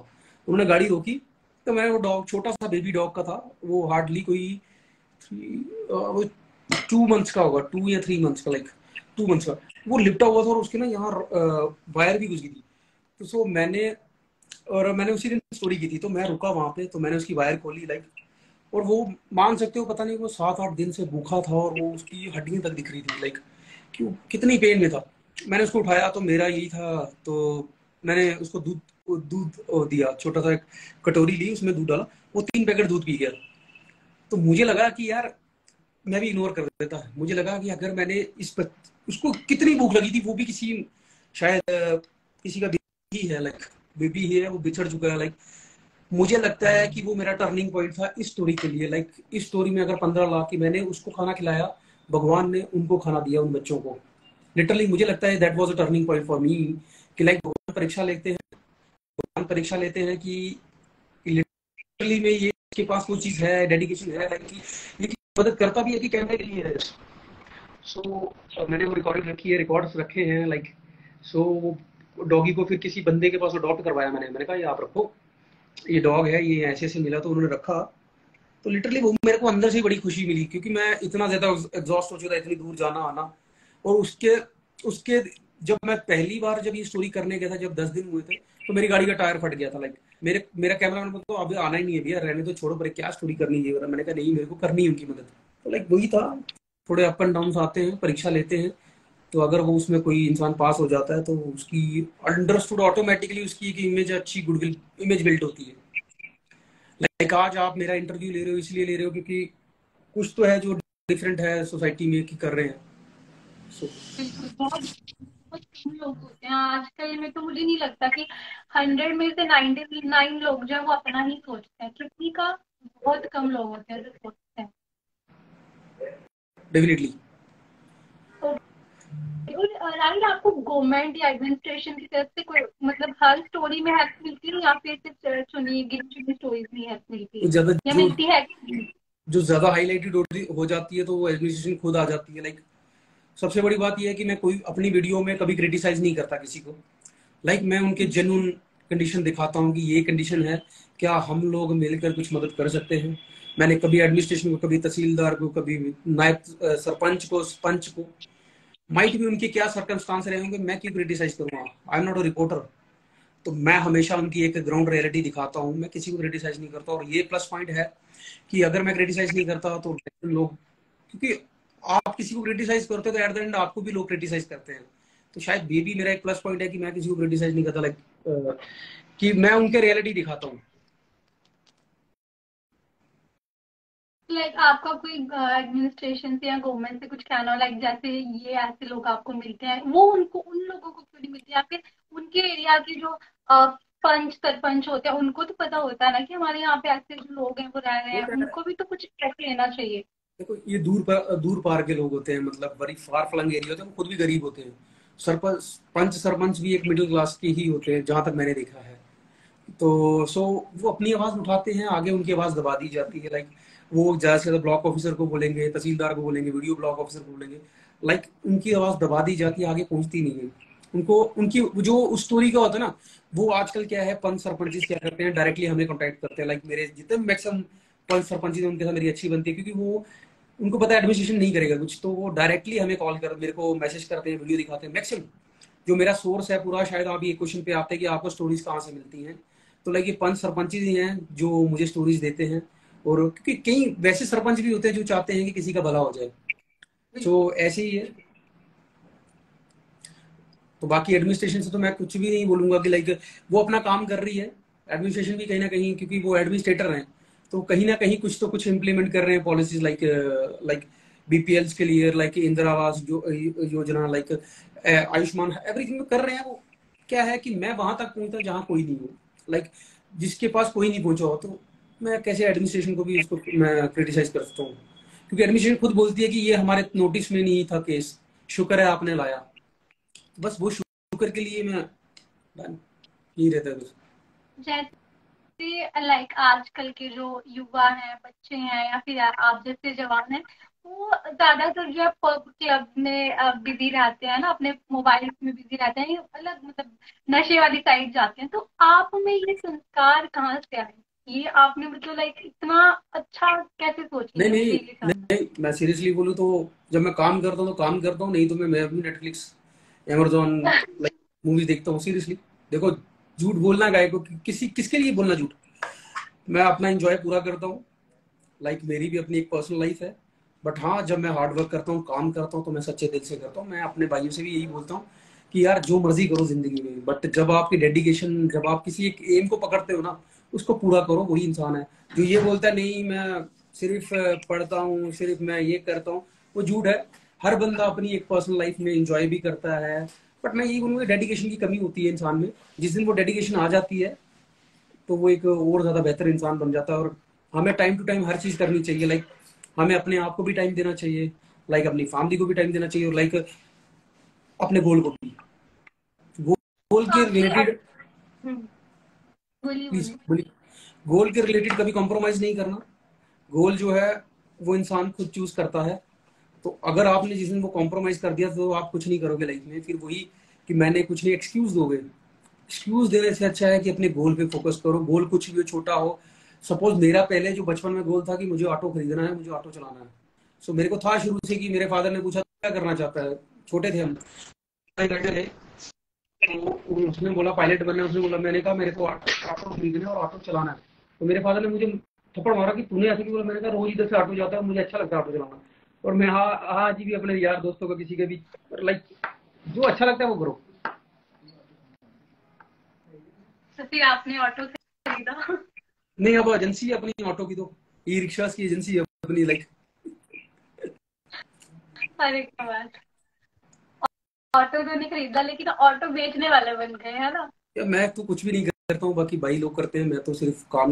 [SPEAKER 2] उन्होंने गाड़ी रोकी। तो मैंने वो डॉग, छोटा सा बेबी डॉग का था। वो हार्डली कोई थ्री वो टू मंथ्स का होगा टू या थ्री मंथ्स का लाइक टू मंथ्स का। वो लिपटा हुआ था और उसके ना यहाँ वायर भी घुस गई थी। तो सो मैंने, और मैंने उसी दिन स्टोरी की थी। तो मैं रुका वहाँ पे तो मैंने उसकी वायर खोली लाइक और वो मान सकते हो, पता नहीं, वो सात आठ दिन से भूखा था और वो उसकी हड्डियाँ तक दिख रही थी लाइक कितनी पेन में था। मैंने उसको उठाया तो मेरा यही था तो मैंने उसको दूध दूध दिया, छोटा सा एक कटोरी ली, उसमें दूध डाला, वो तीन पैकेट दूध पी गया। तो मुझे लगा कि यार, मैं भी इग्नोर कर देता, मुझे लगा कि अगर मैंने इस पर, उसको कितनी भूख लगी थी, वो भी किसी, शायद, किसी का बेबी है लाइक बेबी है वो बिछड़ चुका है लाइक मुझे लगता है कि वो मेरा टर्निंग पॉइंट था इस स्टोरी के लिए लाइक इस स्टोरी में अगर पंद्रह लाख की मैंने उसको खाना खिलाया, भगवान ने उनको खाना दिया उन बच्चों को। लिटरली मुझे लगता है that was a turning point for me कि लाइक परीक्षा लेते हैं परीक्षा लेते हैं कि लिटरली में ये इसके पास कोई चीज़ है डेडिकेशन है कि ये मदद करता भी है कि कैमरे के लिए है। सो so, मैंने वो रिकॉर्डिंग रखी है रिकॉर्ड्स रखे हैं लाइक सो so, डॉगी को फिर किसी बंदे के पास अडॉप्ट करवाया मैंने। मैंने कहा ये आप रखो ये डॉग है ये ऐसे ऐसे मिला तो उन्होंने रखा। तो लिटरली वो मेरे को अंदर से बड़ी खुशी मिली क्योंकि मैं इतना ज़्यादा एग्जॉस्ट हो चुका था इतनी दूर जाना आना। और उसके उसके जब मैं पहली बार जब ये स्टोरी करने गया था जब दस दिन हुए थे तो मेरी गाड़ी का टायर फट गया था लाइक मेरे मेरा कैमरा मैन तो अभी आना ही नहीं है भैया रहने तो छोड़ो पर क्या स्टोरी करनी है मैंने कहा नहीं मेरे को करनी है उनकी मदद। तो लाइक वही था। थोड़े अप एंड डाउन आते हैं परीक्षा लेते हैं तो अगर वो उसमें कोई इंसान पास हो जाता है तो उसकी अंडरस्टूड ऑटोमेटिकली उसकी एक इमेज अच्छी गुडविल इमेज बिल्ड होती है। लाइक like, आज आप मेरा इंटरव्यू ले रहे हो इसलिए ले रहे हो क्योंकि कुछ तो है जो डिफरेंट है सोसाइटी में कि कर रहे हैं
[SPEAKER 1] हैं। आजकल में तो मुझे नहीं लगता कि हंड्रेड में से नाइनटी नाइन लोग जो है वो अपना ही सोचते हैं किसी का बहुत कम लोग होते हैं जो सोचते हैं।
[SPEAKER 2] डेफिनेटली
[SPEAKER 1] राइट आपको गवर्नमेंट या एडमिनिस्ट्रेशन की तरफ़ से कोई मतलब हर स्टोरी में हेल्प मिलती है या फिर सिर्फ़ चुनी गिन चुनी स्टोरीज में हेल्प मिलती है? या मिलती है
[SPEAKER 2] जो ज़्यादा हाईलाइटेड हो जाती है तो वो एडमिनिस्ट्रेशन खुद आ जाती है लाइक सबसे बड़ी बात यह है कि मैं कोई अपनी वीडियो में कभी क्रिटिसाइज नहीं करता किसी को। लाइक like, मैं उनके जेन्यून कंडीशन दिखाता हूँ कि ये कंडीशन है क्या हम लोग मिलकर कुछ मदद कर सकते हैं? मैंने कभी एडमिनिस्ट्रेशन को कभी तहसीलदार को कभी नायब सरपंच को पंच को माइट भी उनके क्या सर्कमस्टांस रहे होंगे मैं क्यों क्रिटिसाइज करूँगा I am not a reporter तो मैं हमेशा उनकी एक ग्राउंड रियलिटी दिखाता हूँ मैं किसी को क्रिटिसाइज नहीं करता। और ये प्लस पॉइंट है कि अगर मैं क्रिटिसाइज नहीं करता तो लोग क्योंकि आप किसी को क्रिटिसाइज करते हो तो एट द एंड आपको भी लोग क्रिटिसाइज करते हैं। तो शायद भी मेरा एक प्लस पॉइंट है कि मैं किसी को क्रिटिसाइज नहीं करता लाइक कि मैं उनके रियलिटी दिखाता हूँ।
[SPEAKER 1] लाइक आपका कोई एडमिनिस्ट्रेशन से या गवर्नमेंट से कुछ कहना लाइक जैसे ये ऐसे लोग आपको मिलते हैं वो उनको उन लोगों को क्यों नहीं मिलते या फिर उनके एरिया के जो पंच सरपंच होते हैं उनको तो पता होता है ना कि हमारे यहाँ पे ऐसे जो लोग हैं वो रह रहे हैं? उनको भी तो कुछ ऐसे लेना चाहिए।
[SPEAKER 2] देखो, ये दूर पर, दूर पार के लोग होते हैं मतलब बड़ी फार फ्लंग एरिया होते हैं खुद भी गरीब होते हैं। सरपंच, पंच सरपंच भी एक मिडिल क्लास के ही होते हैं, जहाँ तक मैंने देखा है। तो सो वो अपनी आवाज़ उठाते हैं, आगे उनकी आवाज़ दबा दी जाती है लाइक वो ज़्यादा से ज़्यादा ब्लॉक ऑफिसर को बोलेंगे, तहसीलदार को बोलेंगे वीडियो ब्लॉक ऑफिसर को बोलेंगे लाइक उनकी आवाज़ दबा दी जाती है, आगे पहुँचती नहीं है। उनको, उनकी, जो उस स्टोरी का होता है ना, वो आजकल क्या है, पंच सरपंच क्या करते हैं डायरेक्टली हमें कॉन्टेक्ट करते हैं लाइक मेरे जितने मैक्सिमम पंच सरपंच जी उनके साथ मेरी अच्छी बनती है, क्योंकि वो उनको पता है एडमिनिस्ट्रेशन नहीं करेगा कुछ। तो वो डायरेक्टली हमें कॉल कर, मेरे को मैसेज करते हैं वीडियो दिखाते हैं। मैक्सिमम जो मेरा सोर्स है पूरा, शायद आप ये क्वेश्चन पे आते हैं कि आपको स्टोरीज कहाँ से मिलती हैं। तो लाइक ये पंच सरपंच ही हैं जो मुझे स्टोरीज देते हैं। और क्योंकि कई वैसे सरपंच भी होते हैं जो चाहते हैं कि किसी का भला हो जाए। तो ऐसे ही है। तो बाकी एडमिनिस्ट्रेशन से तो मैं कुछ भी नहीं बोलूँगा कि लाइक वो अपना काम कर रही है। एडमिनिस्ट्रेशन भी कहीं ना कहीं, क्योंकि वो एडमिनिस्ट्रेटर हैं। तो कहीं ना कहीं कुछ तो कुछ इम्प्लीमेंट कर रहे हैं पॉलिसीज़ लाइक लाइक बीपीएल के लिए like Indira Awas Yojana like Ayushman everything कर रहे हैं वो। क्या है कि मैं वहाँ तक पहुँचता जहाँ कोई नहीं हो। लाइक जिसके पास कोई नहीं पहुँचा हो तो मैं कैसे एडमिनिस्ट्रेशन को भी इसको मैं क्रिटिसाइज कर सकता हूँ? क्योंकि एडमिनिस्ट्रेशन खुद बोलती है कि ये हमारे नोटिस में नहीं था केस शुक्र है आपने लाया। बस वो शुक्र के लिए मैं यही रहता है
[SPEAKER 1] जैसे लाइक आजकल के जो युवा हैं बच्चे हैं या फिर आप जैसे जवान हैं वो ज़्यादातर जो पब क्लब में बिज़ी रहते हैं ना अपने मोबाइल में बिज़ी रहते हैं अलग मतलब नशे वाली साइड जाते हैं। तो आप में ये संस्कार कहाँ से आए? ये आपने मतलब लाइक इतना अच्छा कैसे सोच
[SPEAKER 2] नहीं नहीं, नहीं मैं सीरियसली बोलूँ तो जब मैं काम करता हूँ तो काम करता हूँ नहीं तो मैं मैं भी नेटफ्लिक्स अमेजोन लाइक मूवी देखता हूँ सीरियसली देखो झूठ बोलना गाय को किसी किसके लिए बोलना झूठ? मैं अपना एंजॉय पूरा करता हूँ। लाइक like, मेरी भी अपनी एक पर्सनल लाइफ है। बट हाँ जब मैं हार्ड वर्क करता हूँ काम करता हूँ तो मैं सच्चे दिल से करता हूँ। मैं अपने भाइयों से भी यही बोलता हूँ कि यार जो मर्ज़ी करो ज़िंदगी में। बट जब आपकी डेडिकेशन जब आप किसी एक एम को पकड़ते हो ना उसको पूरा करो वही इंसान है। जो ये बोलता है नहीं मैं सिर्फ़ पढ़ता हूँ सिर्फ़ मैं ये करता हूँ वो झूठ है। हर बंदा अपनी एक पर्सनल लाइफ में इंजॉय भी करता है। बट मैं यही बोलूँगा डेडिकेशन की कमी होती है इंसान में। जिस दिन वो डेडिकेशन आ जाती है तो वो एक और ज़्यादा बेहतर इंसान बन जाता है और हमें टाइम टू टाइम हर चीज़ करनी चाहिए। लाइक हमें अपने आप को भी टाइम देना चाहिए लाइक अपनी फैमिली को भी टाइम देना चाहिए और लाइक अपने गोल को भी। गोल के रिलेटेड प्लीज़ गोल के रिलेटेड कभी कॉम्प्रोमाइज नहीं करना। गोल जो है वो इंसान खुद चूज़ करता है। तो अगर आपने जिस दिन वो कॉम्प्रोमाइज कर दिया तो आप कुछ नहीं करोगे लाइफ में। फिर वही कि मैंने कुछ नहीं एक्सक्यूज दोगे। एक्सक्यूज देने से अच्छा है कि अपने गोल पे फोकस करो। गोल कुछ भी छोटा हो। सपोज़ मेरा पहले जो बचपन में गोल था कि मुझे ऑटो खरीदना है मुझे ऑटो चलाना है। सो so, मेरे को था शुरू से कि मेरे फादर ने पूछा क्या करना चाहता है? छोटे थे हम। तो उसने बोला पायलट बनना उसने बोला मैंने कहा मेरे को ऑटो खरीदना है और ऑटो चलाना है। तो मेरे फादर ने मुझे थप्पड़ मारा कि तूने ऐसे बोला? मैंने कहा रोज इधर से ऑटो जाता है मुझे अच्छा लगता है ऑटो चलाना। और मैं हाँ हाँ जी भी अपने यार दोस्तों का किसी के भी लाइक जो अच्छा लगता है वो करो।
[SPEAKER 1] तो फिर आपने ऑटो खरीदा?
[SPEAKER 2] नहीं अब एजेंसी है अपनी ऑटो की तो। ई रिक्शा की एजेंसी है अपनी लाइक
[SPEAKER 1] अरे ऑटो तो नहीं खरीदा लेकिन ऑटो बेचने वाले बन गए है ना?
[SPEAKER 2] या मैं तो कुछ भी नहीं करता हूँ बाकी भाई लोग करते हैं मैं तो सिर्फ़ काम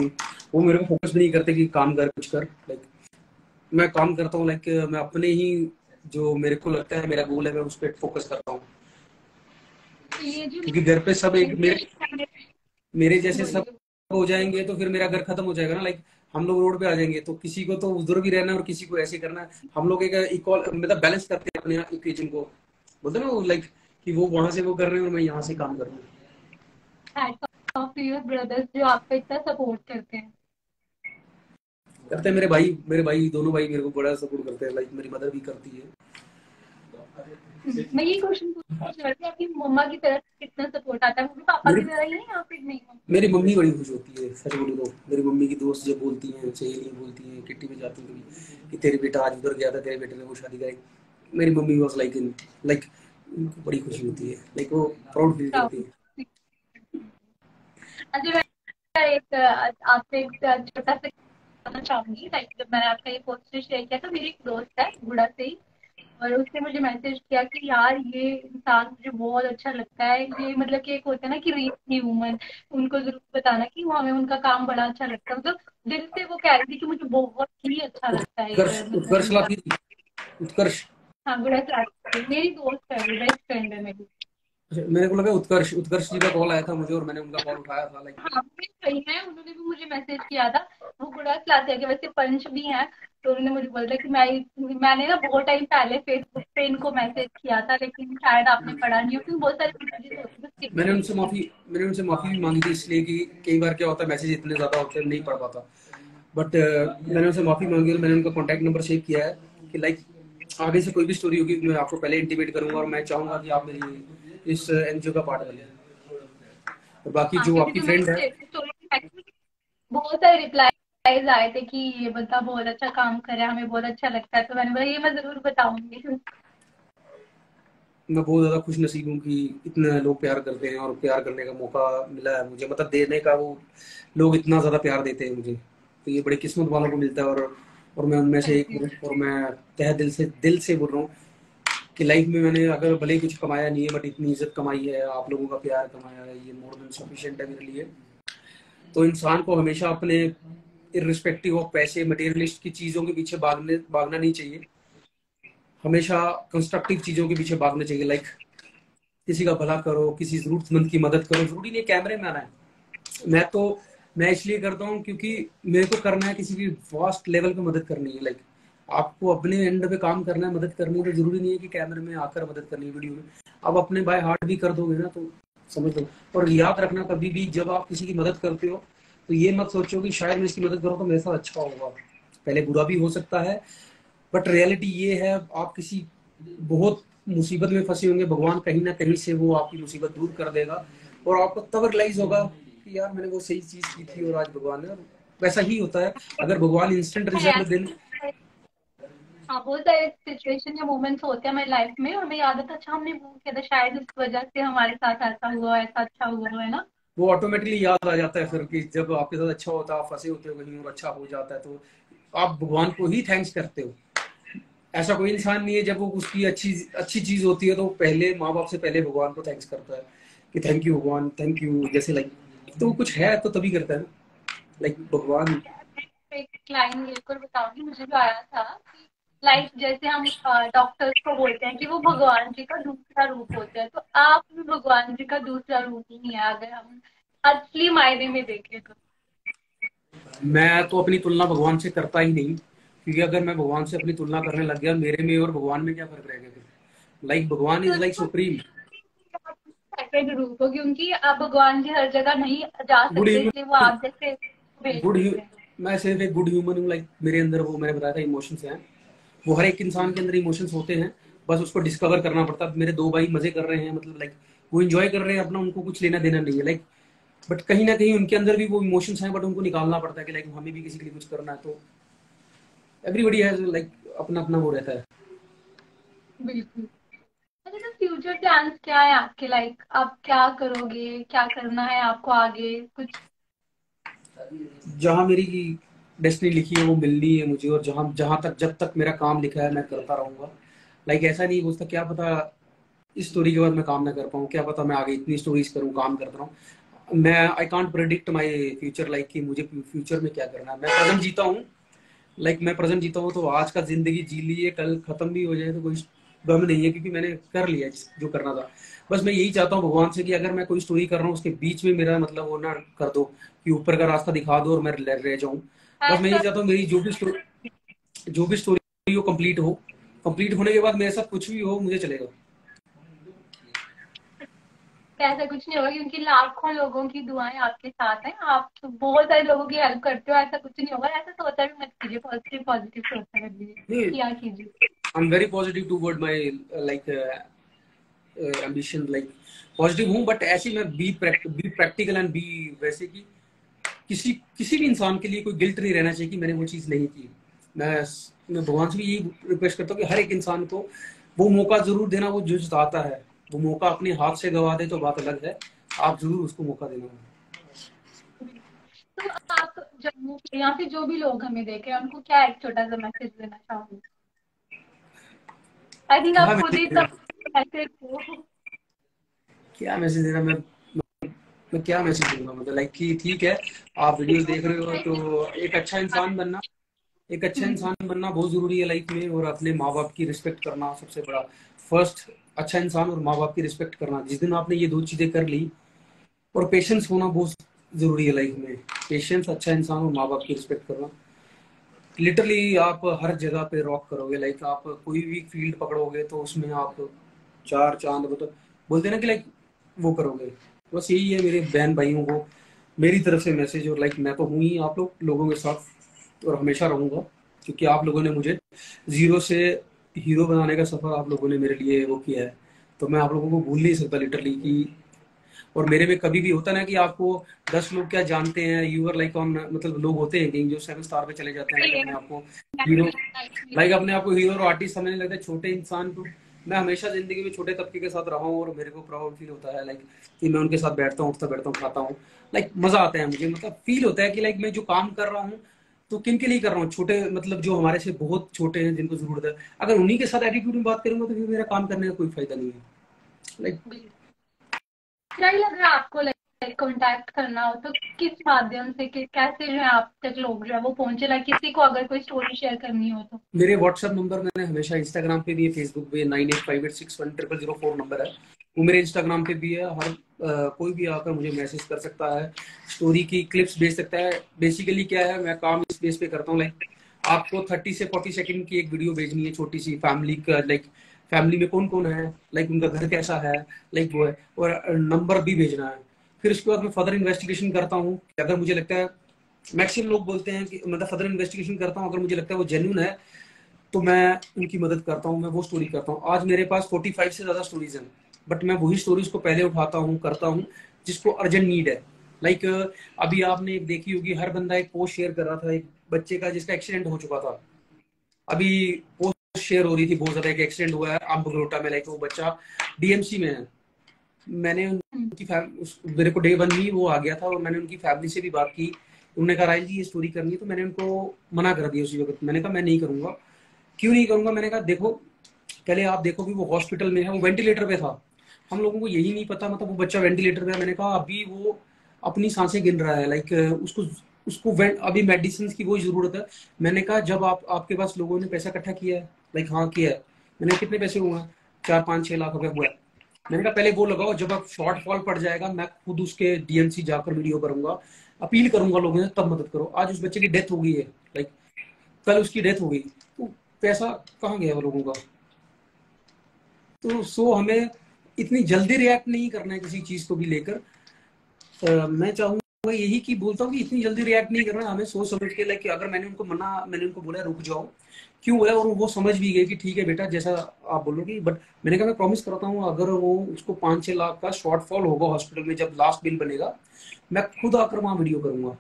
[SPEAKER 2] वो मेरे को फोकस भी नहीं करते कि काम कर कुछ कर लाइक मैं काम करता हूँ लाइक मैं अपने ही जो मेरे को लगता है मेरा गोल है मैं उस पर फोकस करता हूँ। क्योंकि घर पे सब एक मेरे मेरे जैसे सब हो जाएँगे तो फिर मेरा घर खत्म हो जाएगा ना लाइक हम लोग रोड पे आ जाएँगे तो किसी को तो उधर भी रहना और किसी को ऐसे करना हम लोग एक इक्वल मतलब बैलेंस करते हैं अपने इक्वेशन को। बोलते ना लाइक कि वो वहाँ से वो कर रहे हैं और मैं यहाँ से काम कर रहा
[SPEAKER 1] हूँ। ब्रदर्स जो आपको इतना सपोर्ट करते हैं।
[SPEAKER 2] करते हैं मेरे भाई मेरे भाई दोनों भाई मेरे को बड़ा सपोर्ट करते हैं लाइक मेरी मदर भी करती है।
[SPEAKER 1] मैं ये क्वेश्चन पूछ रही थी आपकी मम्मा की तरफ़ कितना सपोर्ट आता है? वो पापा की तरह ही है या फिर नहीं?
[SPEAKER 2] मेरी मम्मी बड़ी खुश होती है सच बोलूँ तो। मेरी मम्मी की दोस्त जब बोलती हैं सहेलियाँ बोलती हैं किट्टी में जाती हैं कि तेरे बेटा आज उधर गया था तेरे बेटे ने वो शादी कराई। मेरी mummy was like in like उनको बड़ी खुशी होती है लाइक वो प्राउड फील करती है।
[SPEAKER 1] अच्छा मैं एक आपसे एक छोटा सा चाहूँगी। लाइक जब मैंने आपका ये पोस्टर शेयर किया था मेरी एक दोस्त है गुड़ा से ही और उसने मुझे मैसेज किया कि यार ये इंसान मुझे बहुत अच्छा लगता है। ये मतलब कि एक होता है ना कि रीच की वूमन उनको ज़रूर बताना कि वो हमें उनका काम बड़ा अच्छा लगता है। मतलब दिल से वो कह रही थी कि मुझे बहुत ही अच्छा लगता है।
[SPEAKER 2] मतलब उत्कर्ष
[SPEAKER 1] हाँ गुड़ा मेरी दोस्त है बेस्ट फ्रेंड है मेरी।
[SPEAKER 2] मेरे को लगा उत्कर्ष उत्कर्ष जी का कॉल आया था मुझे और मैंने उनका कॉल उठाया था लाइक
[SPEAKER 1] हाँ सही है उन्होंने भी मुझे मैसेज किया था। वो गुड़ा लाते हैं वैसे पंच भी हैं तो उन्होंने मुझे बोला कि मैं मैंने ना बहुत टाइम पहले फेसबुक पे इनको मैसेज किया था लेकिन शायद आपने पढ़ा नहीं क्योंकि बहुत सारे
[SPEAKER 2] मैंने उनसे माफ़ी मैंने उनसे माफ़ी भी मांगी थी इसलिए कि कई बार क्या होता है मैसेज इतने ज़्यादा होते हैं नहीं पढ़ पाता। बट मैंने उनसे माफ़ी मांगी और मैंने उनका कॉन्टेक्ट नंबर सेव किया है कि लाइक आगे से कोई भी स्टोरी होगी मैं आपको पहले इंटीमेट करूँगा और मैं चाहूँगा कि आप मेरी इस एनजीओ का पार्ट बने। और बाकी हाँ, जो आपकी फ्रेंड है
[SPEAKER 1] बहुत सारे रिप्लाईज आए थे कि ये बंदा बहुत अच्छा काम कर रहा है हमें बहुत अच्छा लगता है। तो मैंने बोला ये मैं ज़रूर बताऊँगी।
[SPEAKER 2] मैं बहुत ज़्यादा खुश नसीब हूँ कि इतने लोग प्यार करते हैं और प्यार करने का मौका मिला है मुझे। मतलब देने का वो लोग इतना ज़्यादा प्यार देते हैं मुझे। तो ये बड़ी किस्मत वालों को मिलता है और और मैं उनमें से एक हूँ और मैं तह दिल से दिल से बोल रहा हूँ। कि लाइफ में मैंने अगर भले ही कुछ कमाया नहीं है बट इतनी इज़्ज़त कमाई है, आप लोगों का प्यार कमाया है, ये मोर देन सफिशियंट है मेरे लिए। तो इंसान को हमेशा अपने इरिस्पेक्टिव ऑफ़ पैसे मटेरियलिस्ट की चीज़ों के पीछे भागने, भागना नहीं चाहिए। हमेशा कंस्ट्रक्टिव चीज़ों के पीछे भागना चाहिए लाइक किसी का भला करो, किसी जरूरतमंद की मदद करो, ज़रूरी नहीं कैमरे में आना है। मैं तो मैं इसलिए करता हूँ क्योंकि मेरे को करना है किसी भी वास्ट लेवल पे मदद करनी है लाइक आपको अपने एंड पे काम करना है मदद करनी है तो ज़रूरी नहीं है कि कैमरे में आकर मदद करनी है वीडियो में। आप अपने बाय हार्ट भी कर दोगे ना तो समझ लो। और याद रखना कभी भी जब आप किसी की मदद करते हो तो ये मत सोचो कि शायद मैं इसकी मदद करूँ तो मेरे साथ अच्छा होगा। पहले बुरा भी हो सकता है बट रियलिटी ये है आप किसी बहुत मुसीबत में फंसे होंगे भगवान कहीं ना कहीं से वो आपकी मुसीबत दूर कर देगा। और आपको तब रियलाइज़ होगा कि यार मैंने वो सही चीज़ की थी और आज भगवान ने वैसा ही होता है। अगर भगवान इंस्टेंट रिज़ल्ट देने
[SPEAKER 1] हाँ बहुत सारे सिचुएशन या मोमेंट्स होते हैं हमारी लाइफ में और हमें याद आता अच्छा हमने वो किया था शायद इस वजह से हमारे साथ ऐसा हुआ ऐसा अच्छा हुआ है ना?
[SPEAKER 2] वो ऑटोमेटिकली याद आ जाता है फिर कि जब आपके साथ अच्छा होता है फंसे होते हो कहीं और अच्छा हो जाता है तो आप भगवान को ही थैंक्स करते हो। ऐसा कोई इंसान नहीं है जब वो उसकी अच्छी अच्छी चीज़ होती है तो पहले माँ बाप से पहले भगवान को थैंक्स करता है कि थैंक यू भगवान थैंक यू जैसे लाइक तो कुछ है तो तभी करता है ना। लाइक भगवान।
[SPEAKER 1] एक लाइन बिल्कुल बताऊँगी मुझे भी आया था कि लाइक like, जैसे हम डॉक्टर्स को बोलते हैं कि वो भगवान जी का दूसरा रूप होता है तो आप भी भगवान जी का दूसरा रूप ही है अगर हम असली मायने में देखें तो।
[SPEAKER 2] मैं तो अपनी तुलना भगवान से करता ही नहीं क्योंकि अगर मैं भगवान से अपनी तुलना करने लग गया मेरे में और भगवान में क्या फ़र्क रहेगा फिर? लाइक भगवान इज़ लाइक सुप्रीम
[SPEAKER 1] सेकंड रूप हो क्योंकि आप भगवान जी हर जगह नहीं जा सकते इसलिए वो आप जैसे
[SPEAKER 2] गुड मैं सिर्फ़ एक गुड ह्यूमन हूँ लाइक मेरे अंदर वो मैंने बताया था इमोशंस हैं। वो हर एक इंसान के अंदर इमोशंस होते हैं बस उसको डिस्कवर करना पड़ता है। मेरे दो भाई मज़े कर रहे हैं मतलब लाइक वो इंजॉय कर रहे हैं अपना उनको कुछ लेना देना नहीं है लाइक बट कहीं ना कहीं उनके अंदर भी वो इमोशंस हैं बट उनको निकालना पड़ता है कि लाइक हमें भी किसी के लिए कुछ करना है तो एवरीबडी हैज़ लाइक अपना अपना वो रहता है।
[SPEAKER 1] बिल्कुल। अच्छा फ्यूचर प्लान्स क्या है आपके लाइक आप क्या करोगे क्या करना है आपको आगे कुछ?
[SPEAKER 2] जहाँ मेरी डेस्टिनी लिखी है वो मिलनी है मुझे और जहाँ जहाँ तक जब तक मेरा काम लिखा है मैं करता रहूँगा। लाइक like, ऐसा नहीं बोलता क्या पता इस स्टोरी के बाद मैं काम ना कर पाऊँ क्या पता मैं आगे इतनी स्टोरीज करूँ काम करता रहूँ। मैं I can't predict my future like कि मुझे फ्यूचर में क्या करना है। मैं प्रेजेंट जीता हूँ। लाइक like, मैं प्रेजेंट जीता हूँ तो आज का ज़िंदगी जी ली है कल खत्म भी हो जाए तो कोई गम नहीं है क्योंकि मैंने कर लिया जो करना था। बस मैं यही चाहता हूँ भगवान से कि अगर मैं कोई स्टोरी कर रहा हूँ उसके बीच में मेरा मतलब वो ना कर दो कि ऊपर का रास्ता दिखा दो और मैं रह जाऊँ। बस मैं यही चाहता हूँ मेरी जो भी स्टोरी जो भी स्टोरी हो कंप्लीट हो कंप्लीट होने के बाद मेरे साथ कुछ भी हो मुझे चलेगा।
[SPEAKER 1] ऐसा कुछ नहीं होगा क्योंकि लाखों लोगों की दुआएँ आपके साथ हैं। आप तो बहुत सारे लोगों की हेल्प करते हो ऐसा कुछ नहीं होगा। ऐसा सोचा भी मत कीजिए पॉजिटिव पॉजिटिव सोचा करिए क्या कीजिए।
[SPEAKER 2] I am very positive toward my like ambition like positive हूँ बट ऐसे मैं be be practical and be वैसे की किसी किसी भी इंसान के लिए कोई गिल्ट नहीं रहना चाहिए कि मैंने वो चीज़ नहीं की। मैं मैं भगवान से भी यही रिक्वेस्ट करता हूँ कि हर एक इंसान को वो मौका ज़रूर देना वो जो जताता है वो मौका अपने हाथ से गवा दे तो बात अलग है। आप ज़रूर उसको मौका देना।
[SPEAKER 1] तो आप जम्मू यहाँ से जो भी लोग हमें देख रहे हैं उनको क्या एक छोटा सा मैसेज देना चाहोगे? आई थिंक आप खुद ही सब मैसेज
[SPEAKER 2] क्या मैसेज देना? मैं मैं क्या मैसेज दूँगा? मतलब लाइक कि ठीक है आप वीडियो देख रहे हो तो एक अच्छा इंसान बनना एक अच्छा इंसान बनना बहुत ज़रूरी है लाइफ में और अपने माँ बाप की रिस्पेक्ट करना सबसे बड़ा। फ़र्स्ट अच्छा इंसान और माँ बाप की रिस्पेक्ट करना। जिस दिन आपने ये दो चीज़ें कर ली और पेशेंस होना बहुत ज़रूरी है लाइफ में। पेशेंस अच्छा इंसान और माँ बाप की रिस्पेक्ट करना। लिटरली आप हर जगह पे रॉक करोगे। लाइक आप कोई भी फ़ील्ड पकड़ोगे तो उसमें आप चार चाँद मतलब बोलते ना कि लाइक वो करोगे। बस यही है मेरे बहन भाइयों को मेरी तरफ़ से मैसेज और लाइक मैं तो हूँ ही आप लोग लोगों के साथ और हमेशा रहूँगा क्योंकि आप लोगों ने मुझे ज़ीरो से हीरो बनाने का सफ़र आप लोगों ने मेरे लिए वो किया है। तो मैं आप लोगों को भूल नहीं सकता लिटरली कि और मेरे में कभी भी होता ना कि आपको दस लोग क्या जानते हैं यू आर लाइक ऑन मतलब लोग होते हैं जो सेवन स्टार पे चले जाते हैं अपने आपको हीरो लाइक अपने आपको हीरो और आर्टिस्ट समझने लगता है छोटे इंसान को मैं हमेशा ज़िंदगी में छोटे तबके के साथ रहा हूँ और मेरे को प्राउड फील होता है लाइक कि मैं उनके साथ बैठता हूँ, उठता बैठता हूँ, खाता हूँ। लाइक मज़ा आता है मुझे। मतलब फील होता है कि लाइक मैं जो काम कर रहा हूँ तो किन के लिए कर रहा हूँ? छोटे मतलब जो हमारे से बहुत छोटे हैं, जिनको ज़रूरत है। अगर उन्हीं के साथ एटीट्यूड में बात करूँगा तो फिर मेरा काम करने का कोई फ़ायदा नहीं है। लाइक
[SPEAKER 1] क्या लग रहा है आपको कांटेक्ट करना हो तो किस माध्यम से कि, कैसे जो है आप तक लोग जो है वो पहुँचे? लाइक किसी को अगर कोई स्टोरी शेयर करनी हो तो।
[SPEAKER 2] मेरे व्हाट्सएप नंबर मैंने हमेशा इंस्टाग्राम पे है फेसबुक पे nine eight five eight six one triple zero four number है। वो मेरे इंस्टाग्राम पे भी है हर आ, कोई भी आकर मुझे मैसेज कर सकता है स्टोरी की क्लिप्स भेज सकता है। बेसिकली क्या है मैं काम इस बेस पे करता हूँ लाइक आपको थर्टी से फोर्टी सेकेंड की एक वीडियो भेजनी है छोटी सी फैमिली का लाइक फैमिली में कौन कौन है लाइक उनका घर कैसा है लाइक वो है और नंबर भी भेजना है। फिर उसके बाद मैं फर्दर इन्वेस्टिगेशन करता हूँ अगर मुझे लगता है मैक्सिमम लोग बोलते हैं कि मतलब फर्दर इन्वेस्टिगेशन करता हूँ अगर मुझे लगता है वो जेन्यून है तो मैं उनकी मदद करता हूँ मैं वो स्टोरी करता हूँ। आज मेरे पास फोर्टी फाइव से ज़्यादा स्टोरीज हैं बट मैं वही स्टोरीज को पहले उठाता हूँ करता हूँ जिसको अर्जेंट नीड है। लाइक like, अभी आपने देखी होगी हर बंदा एक पोस्ट शेयर कर रहा था एक बच्चे का जिसका एक्सीडेंट हो चुका था। अभी पोस्ट शेयर हो रही थी बहुत ज़्यादा एक एक्सीडेंट हुआ है अम्बगरोटा में लाइक वो बच्चा डीएमसी में है। मैंने उनकी फैमिली मेरे को डे वन ही वो आ गया था और मैंने उनकी फैमिली से भी बात की। उन्होंने कहा राइल जी, ये स्टोरी करनी है। तो मैंने उनको मना कर दिया उसी वक्त। मैंने कहा, मैं नहीं करूँगा। क्यों नहीं करूँगा? मैंने कहा, देखो, पहले आप देखो कि वो हॉस्पिटल में है, वो वेंटिलेटर पे था। हम लोगों को यही नहीं पता मतलब वो बच्चा वेंटिलेटर पे है। मैंने कहा, अभी वो अपनी साँसें गिन रहा है लाइक उसको उसको अभी मेडिसिन की वो ज़रूरत है। मैंने कहा, जब आप, आपके पास लोगों ने पैसा इकट्ठा किया है लाइक हाँ किया है। मैंने कितने पैसे हुए चार, पाँच, छह लाख रुपए हुआ है। मैंने कहा पहले वो लगाओ, जब अब शॉर्ट फॉल पड़ जाएगा, मैं खुद उसके डीएमसी जाकर वीडियो करूँगा, अपील करूँगा लोगों से, तब मदद करो। आज उस बच्चे की डेथ हो गई है लाइक कल उसकी डेथ हो गई। तो पैसा कहाँ गया वो लोगों का? तो सो हमें इतनी जल्दी रिएक्ट नहीं करना है किसी चीज़ को भी लेकर। मैं चाहूँगा यही की बोलता हूँ कि इतनी जल्दी रिएक्ट नहीं करना, हमें सोच समझ के लाइक अगर मैंने उनको मना, मैंने उनको बोला, रुक जाओ। क्यों बोला और वो समझ भी गए कि ठीक है बेटा जैसा आप बोलोगे बट मैंने कहा मैं प्रॉमिस करता हूँ अगर वो उसको पाँच छह लाख का शॉर्टफॉल होगा हॉस्पिटल में जब लास्ट बिल बनेगा मैं खुद आकर वहाँ वीडियो करूँगा।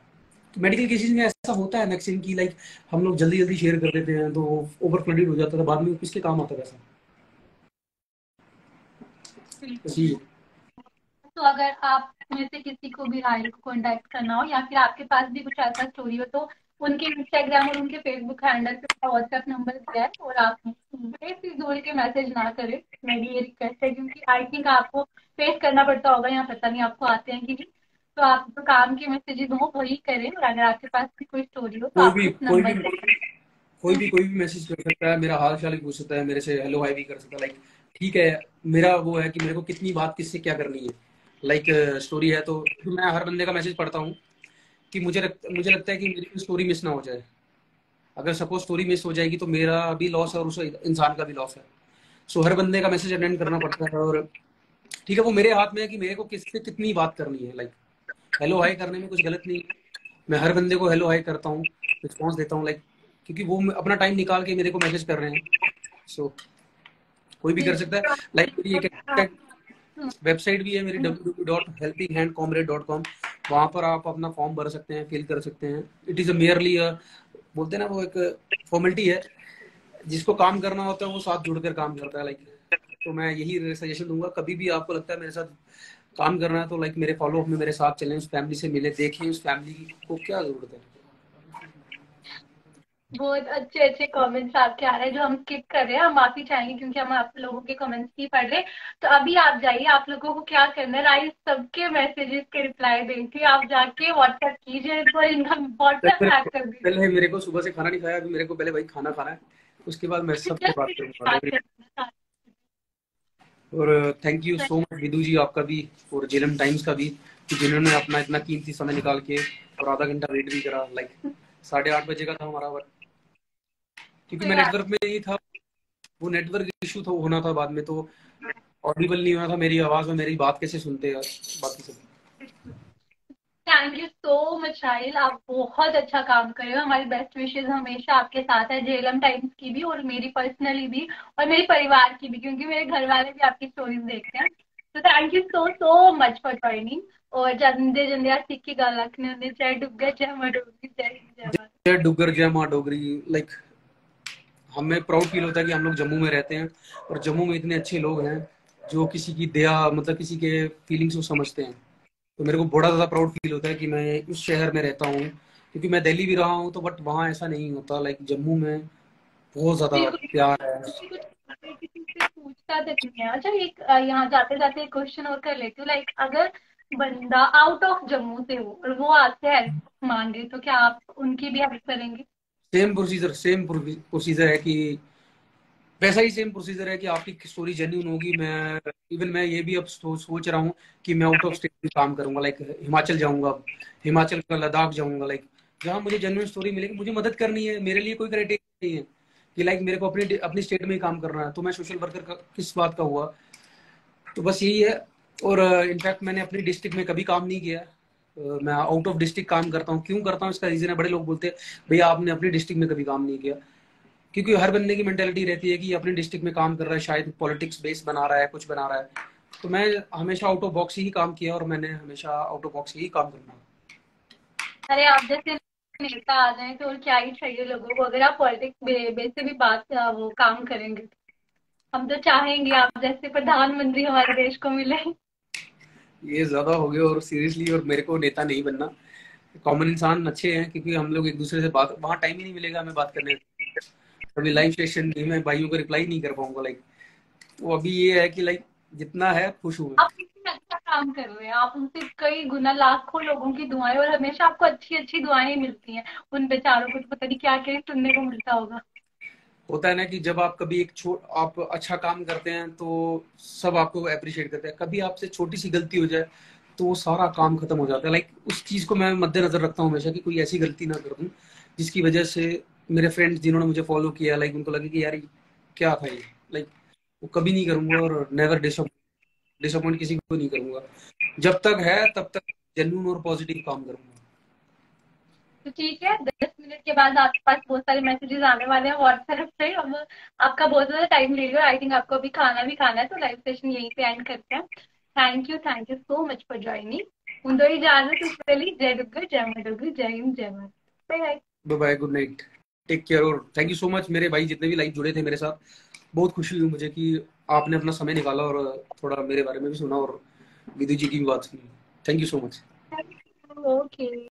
[SPEAKER 2] तो मेडिकल केसेस में ऐसा होता है मैक्सिम की लाइक हम लोग जल्दी जल्दी शेयर कर देते हैं तो ओवर फ्लडेड हो जाता था बाद में किसके काम आता है वैसा?
[SPEAKER 1] तो अगर आप में से किसी को भी राइल को कॉन्टेक्ट करना हो या फिर आपके पास भी कुछ ऐसा स्टोरी हो तो उनके इंस्टाग्राम और उनके फेसबुक हैंडल पे व्हाट्सएप नंबर दिया है और आप फिर जोड़ के मैसेज ना करें। मेरी ये रिक्वेस्ट है क्योंकि आई थिंक आपको फेस करना पड़ता होगा या पता नहीं आपको आते हैं कि नहीं। तो आप जो काम के मैसेजेस हो वही करें और अगर आपके पास भी कोई स्टोरी हो तो
[SPEAKER 2] कोई भी कोई भी कोई भी कोई भी मैसेज कर सकता है मेरा हाल चाल पूछ सकता है मेरे से हेलो हाई भी कर सकता है। लाइक ठीक है मेरा वो है कि मेरे को कितनी बात किससे क्या करनी है। लाइक like, स्टोरी uh, है तो मैं हर बंदे का मैसेज पढ़ता हूँ। कि मुझे लग, मुझे लगता है कि मेरी स्टोरी मिस ना हो जाए। अगर सपोज़ स्टोरी मिस हो जाएगी तो मेरा भी लॉस है और उस इंसान का भी लॉस है। सो so, हर बंदे का मैसेज अटेंड करना पड़ता है और ठीक है वो मेरे हाथ में है कि मेरे को किससे कितनी बात करनी है लाइक हेलो हाई करने में कुछ गलत नहीं। है मैं हर बंदे को हेलो हाई करता हूँ रिस्पॉन्स देता हूँ लाइक क्योंकि वो अपना टाइम निकाल के मेरे को मैसेज कर रहे हैं। सो so, कोई भी कर सकता है। लाइक एक वेबसाइट भी है मेरी www.helpinghandcomrade.com वहाँ पर आप अपना फॉर्म भर सकते हैं फिल कर सकते हैं। इट इज़ मेयरली बोलते हैं ना वो एक फॉर्मेलिटी है। जिसको काम करना होता है, वो साथ जुड़कर काम करता है लाइक तो मैं यही सजेशन दूँगा। कभी भी आपको लगता है मेरे साथ काम करना है तो लाइक मेरे फॉलोअप में मेरे साथ चलें, उस फैमिली से मिले, देखें, उस फैमिली को क्या ज़रूरत है।
[SPEAKER 1] बहुत अच्छे अच्छे कमेंट्स आपके आ रहे हैं जो हम स्किप कर रहे हैं। हम माफ़ी चाहेंगे क्योंकि हम आप लोगों के कमेंट्स नहीं पढ़ रहे। तो अभी आप जाइए आप लोगों को क्या करना है? राइस सबके मैसेजेस के रिप्लाई देंगे आप जाके व्हाट्सएप कीजिए। तो इनका व्हाट्सएप हैक कर दीजिए।
[SPEAKER 2] पहले मेरे को सुबह से खाना नहीं खाया अभी मेरे को पहले भाई खाना खाना है। उसके बाद मैं सबसे बात करूँगा। और thank you so much Vidu ji आपका भी और जेलम टाइम्स का भी जिन्होंने अपना इतना कीमती समय निकाल के और आधा घंटा वेट भी करा लाइक साढ़े आठ बजे का था हमारा वर्क क्योंकि मैं नेटवर्क में ही था वो नेटवर्क इशू था होना था बाद में तो ऑडिबल नहीं हुआ था मेरी आवाज़ में मेरी बात कैसे सुनते हैं बाकी सब।
[SPEAKER 1] Thank you so much Shahil आप बहुत अच्छा काम कर रहे हो। हमारी बेस्ट विशेष हमेशा आपके साथ है जेलम टाइम्स की भी और मेरी पर्सनली भी और मेरे परिवार की भी क्योंकि मेरे घर वाले भी आपकी स्टोरीज देखते हैं। तो thank you so so much for joining और जंदे जंदे आ सिक्की गल आखने होंदे जय डुग्गर जय माँ डोगरी जय
[SPEAKER 2] जय डुग्गर जय माँ डोगरी लाइक हमें प्राउड फील होता है कि हम लोग जम्मू में रहते हैं और जम्मू में इतने अच्छे लोग हैं जो किसी की दया मतलब किसी के फीलिंग्स को समझते हैं। तो मेरे को बड़ा ज़्यादा प्राउड फील होता है कि मैं उस शहर में रहता हूँ क्योंकि मैं दिल्ली भी रहा हूँ तो बट वहाँ ऐसा नहीं होता लाइक जम्मू में बहुत ज़्यादा प्यार है।
[SPEAKER 1] पूछता तक नहीं है। अच्छा एक यहाँ जाते जाते क्वेश्चन और कर लेती हूँ लाइक अगर बंदा आउट ऑफ़ जम्मू से हो और वो आते हैं मांगे तो क्या आप उनकी भी हेल्प करेंगे?
[SPEAKER 2] सेम प्रोसीजर सेम प्रोसीजर है कि, वैसा ही सेम प्रोसीजर है कि आपकी स्टोरी जेन्यून होगी। मैं इवन मैं ये भी अब सोच रहा हूँ कि मैं आउट ऑफ़ स्टेट भी काम करूँगा लाइक हिमाचल जाऊँगा, हिमाचल का लद्दाख जाऊँगा लाइक जहाँ मुझे जेन्यून स्टोरी मिलेगी, मुझे मदद करनी है, मेरे लिए कोई क्राइटेरिया नहीं है कि लाइक मेरे को अपनी अपनी स्टेट में ही काम करना है। तो मैं सोशल वर्कर का, किस बात का हुआ? तो बस यही है और इनफैक्ट मैंने अपनी डिस्ट्रिक्ट में कभी काम नहीं किया। मैं आउट ऑफ़ डिस्ट्रिक्ट काम करता हूँ। क्यों करता हूँ? इसका रीजन है, बड़े लोग बोलते हैं, भैया, आपने अपनी डिस्ट्रिक्ट में कभी काम नहीं किया। क्योंकि हर बंदे की मेंटेलिटी रहती है कि अपने डिस्ट्रिक्ट में काम कर रहा है, शायद पॉलिटिक्स बेस बना रहा है, कुछ बना रहा है। तो मैं हमेशा आउट ऑफ़ बॉक्स ही काम किया और मैंने हमेशा आउट ऑफ़ बॉक्स ही काम करना।
[SPEAKER 1] अरे, आप जैसे नेता आ जाए तो क्या ही चाहिए लोगों को? अगर आप पॉलिटिक्स बेस से भी बात वो काम करेंगे, हम तो चाहेंगे आप जैसे प्रधानमंत्री हमारे देश को मिले।
[SPEAKER 2] ये ज़्यादा हो गया और सीरियसली और मेरे को नेता नहीं बनना। कॉमन इंसान अच्छे हैं क्योंकि हम लोग एक दूसरे से बात, वहाँ टाइम ही नहीं मिलेगा हमें बात करने अभी लाइव सेशन में मैं भाइयों को रिप्लाई नहीं कर पाऊँगा लाइक तो अभी ये है कि लाइक जितना है खुश हूँ
[SPEAKER 1] अच्छा काम कर रहे हैं, आप उनसे कई गुना लाखों लोगों की दुआएँ, और हमेशा आपको अच्छी अच्छी दुआएँ मिलती हैं। उन बेचारों को तो पता नहीं क्या क्या सुनने को मिलता होगा।
[SPEAKER 2] होता है ना कि जब आप कभी एक छोट आप अच्छा काम करते हैं तो सब आपको अप्रिशिएट करते हैं। कभी आपसे छोटी सी गलती हो जाए तो वो सारा काम खत्म हो जाता है। लाइक उस चीज़ को मैं मद्देनजर रखता हूँ हमेशा कि कोई ऐसी गलती ना कर दूँ जिसकी वजह से मेरे फ्रेंड्स जिन्होंने मुझे फॉलो किया लाइक उनको लगे कि यार क्या था ये? लाइक वो कभी नहीं करूँगा और नेवर डिसअपॉइंट किसी को नहीं करूँगा। जब तक है, तब तक जेन्यून और पॉजिटिव काम करूँगा।
[SPEAKER 1] तो ठीक है दस मिनट के बाद आपके पास बहुत सारे मैसेजेस आने वाले हैं व्हाट्सएप पे अब आपका बहुत ज़्यादा टाइम ले लिया आई थिंक आपको अभी खाना भी खाना है तो लाइव सेशन यहीं पे एंड करते हैं। Thank you thank you so much for joining उन दो ही इजाज़त जय दुर्गा जय मडुर्ग जय हिंद जय Bharat. Bye
[SPEAKER 2] bye bye good night take care और थैंक यू सो मच मेरे भाई जितने भी लाइव जुड़े थे मेरे साथ। बहुत खुशी हुई मुझे कि आपने अपना समय निकाला और थोड़ा मेरे बारे में भी सुना और विधु जी की भी बात सुनी। Thank you so much
[SPEAKER 1] okay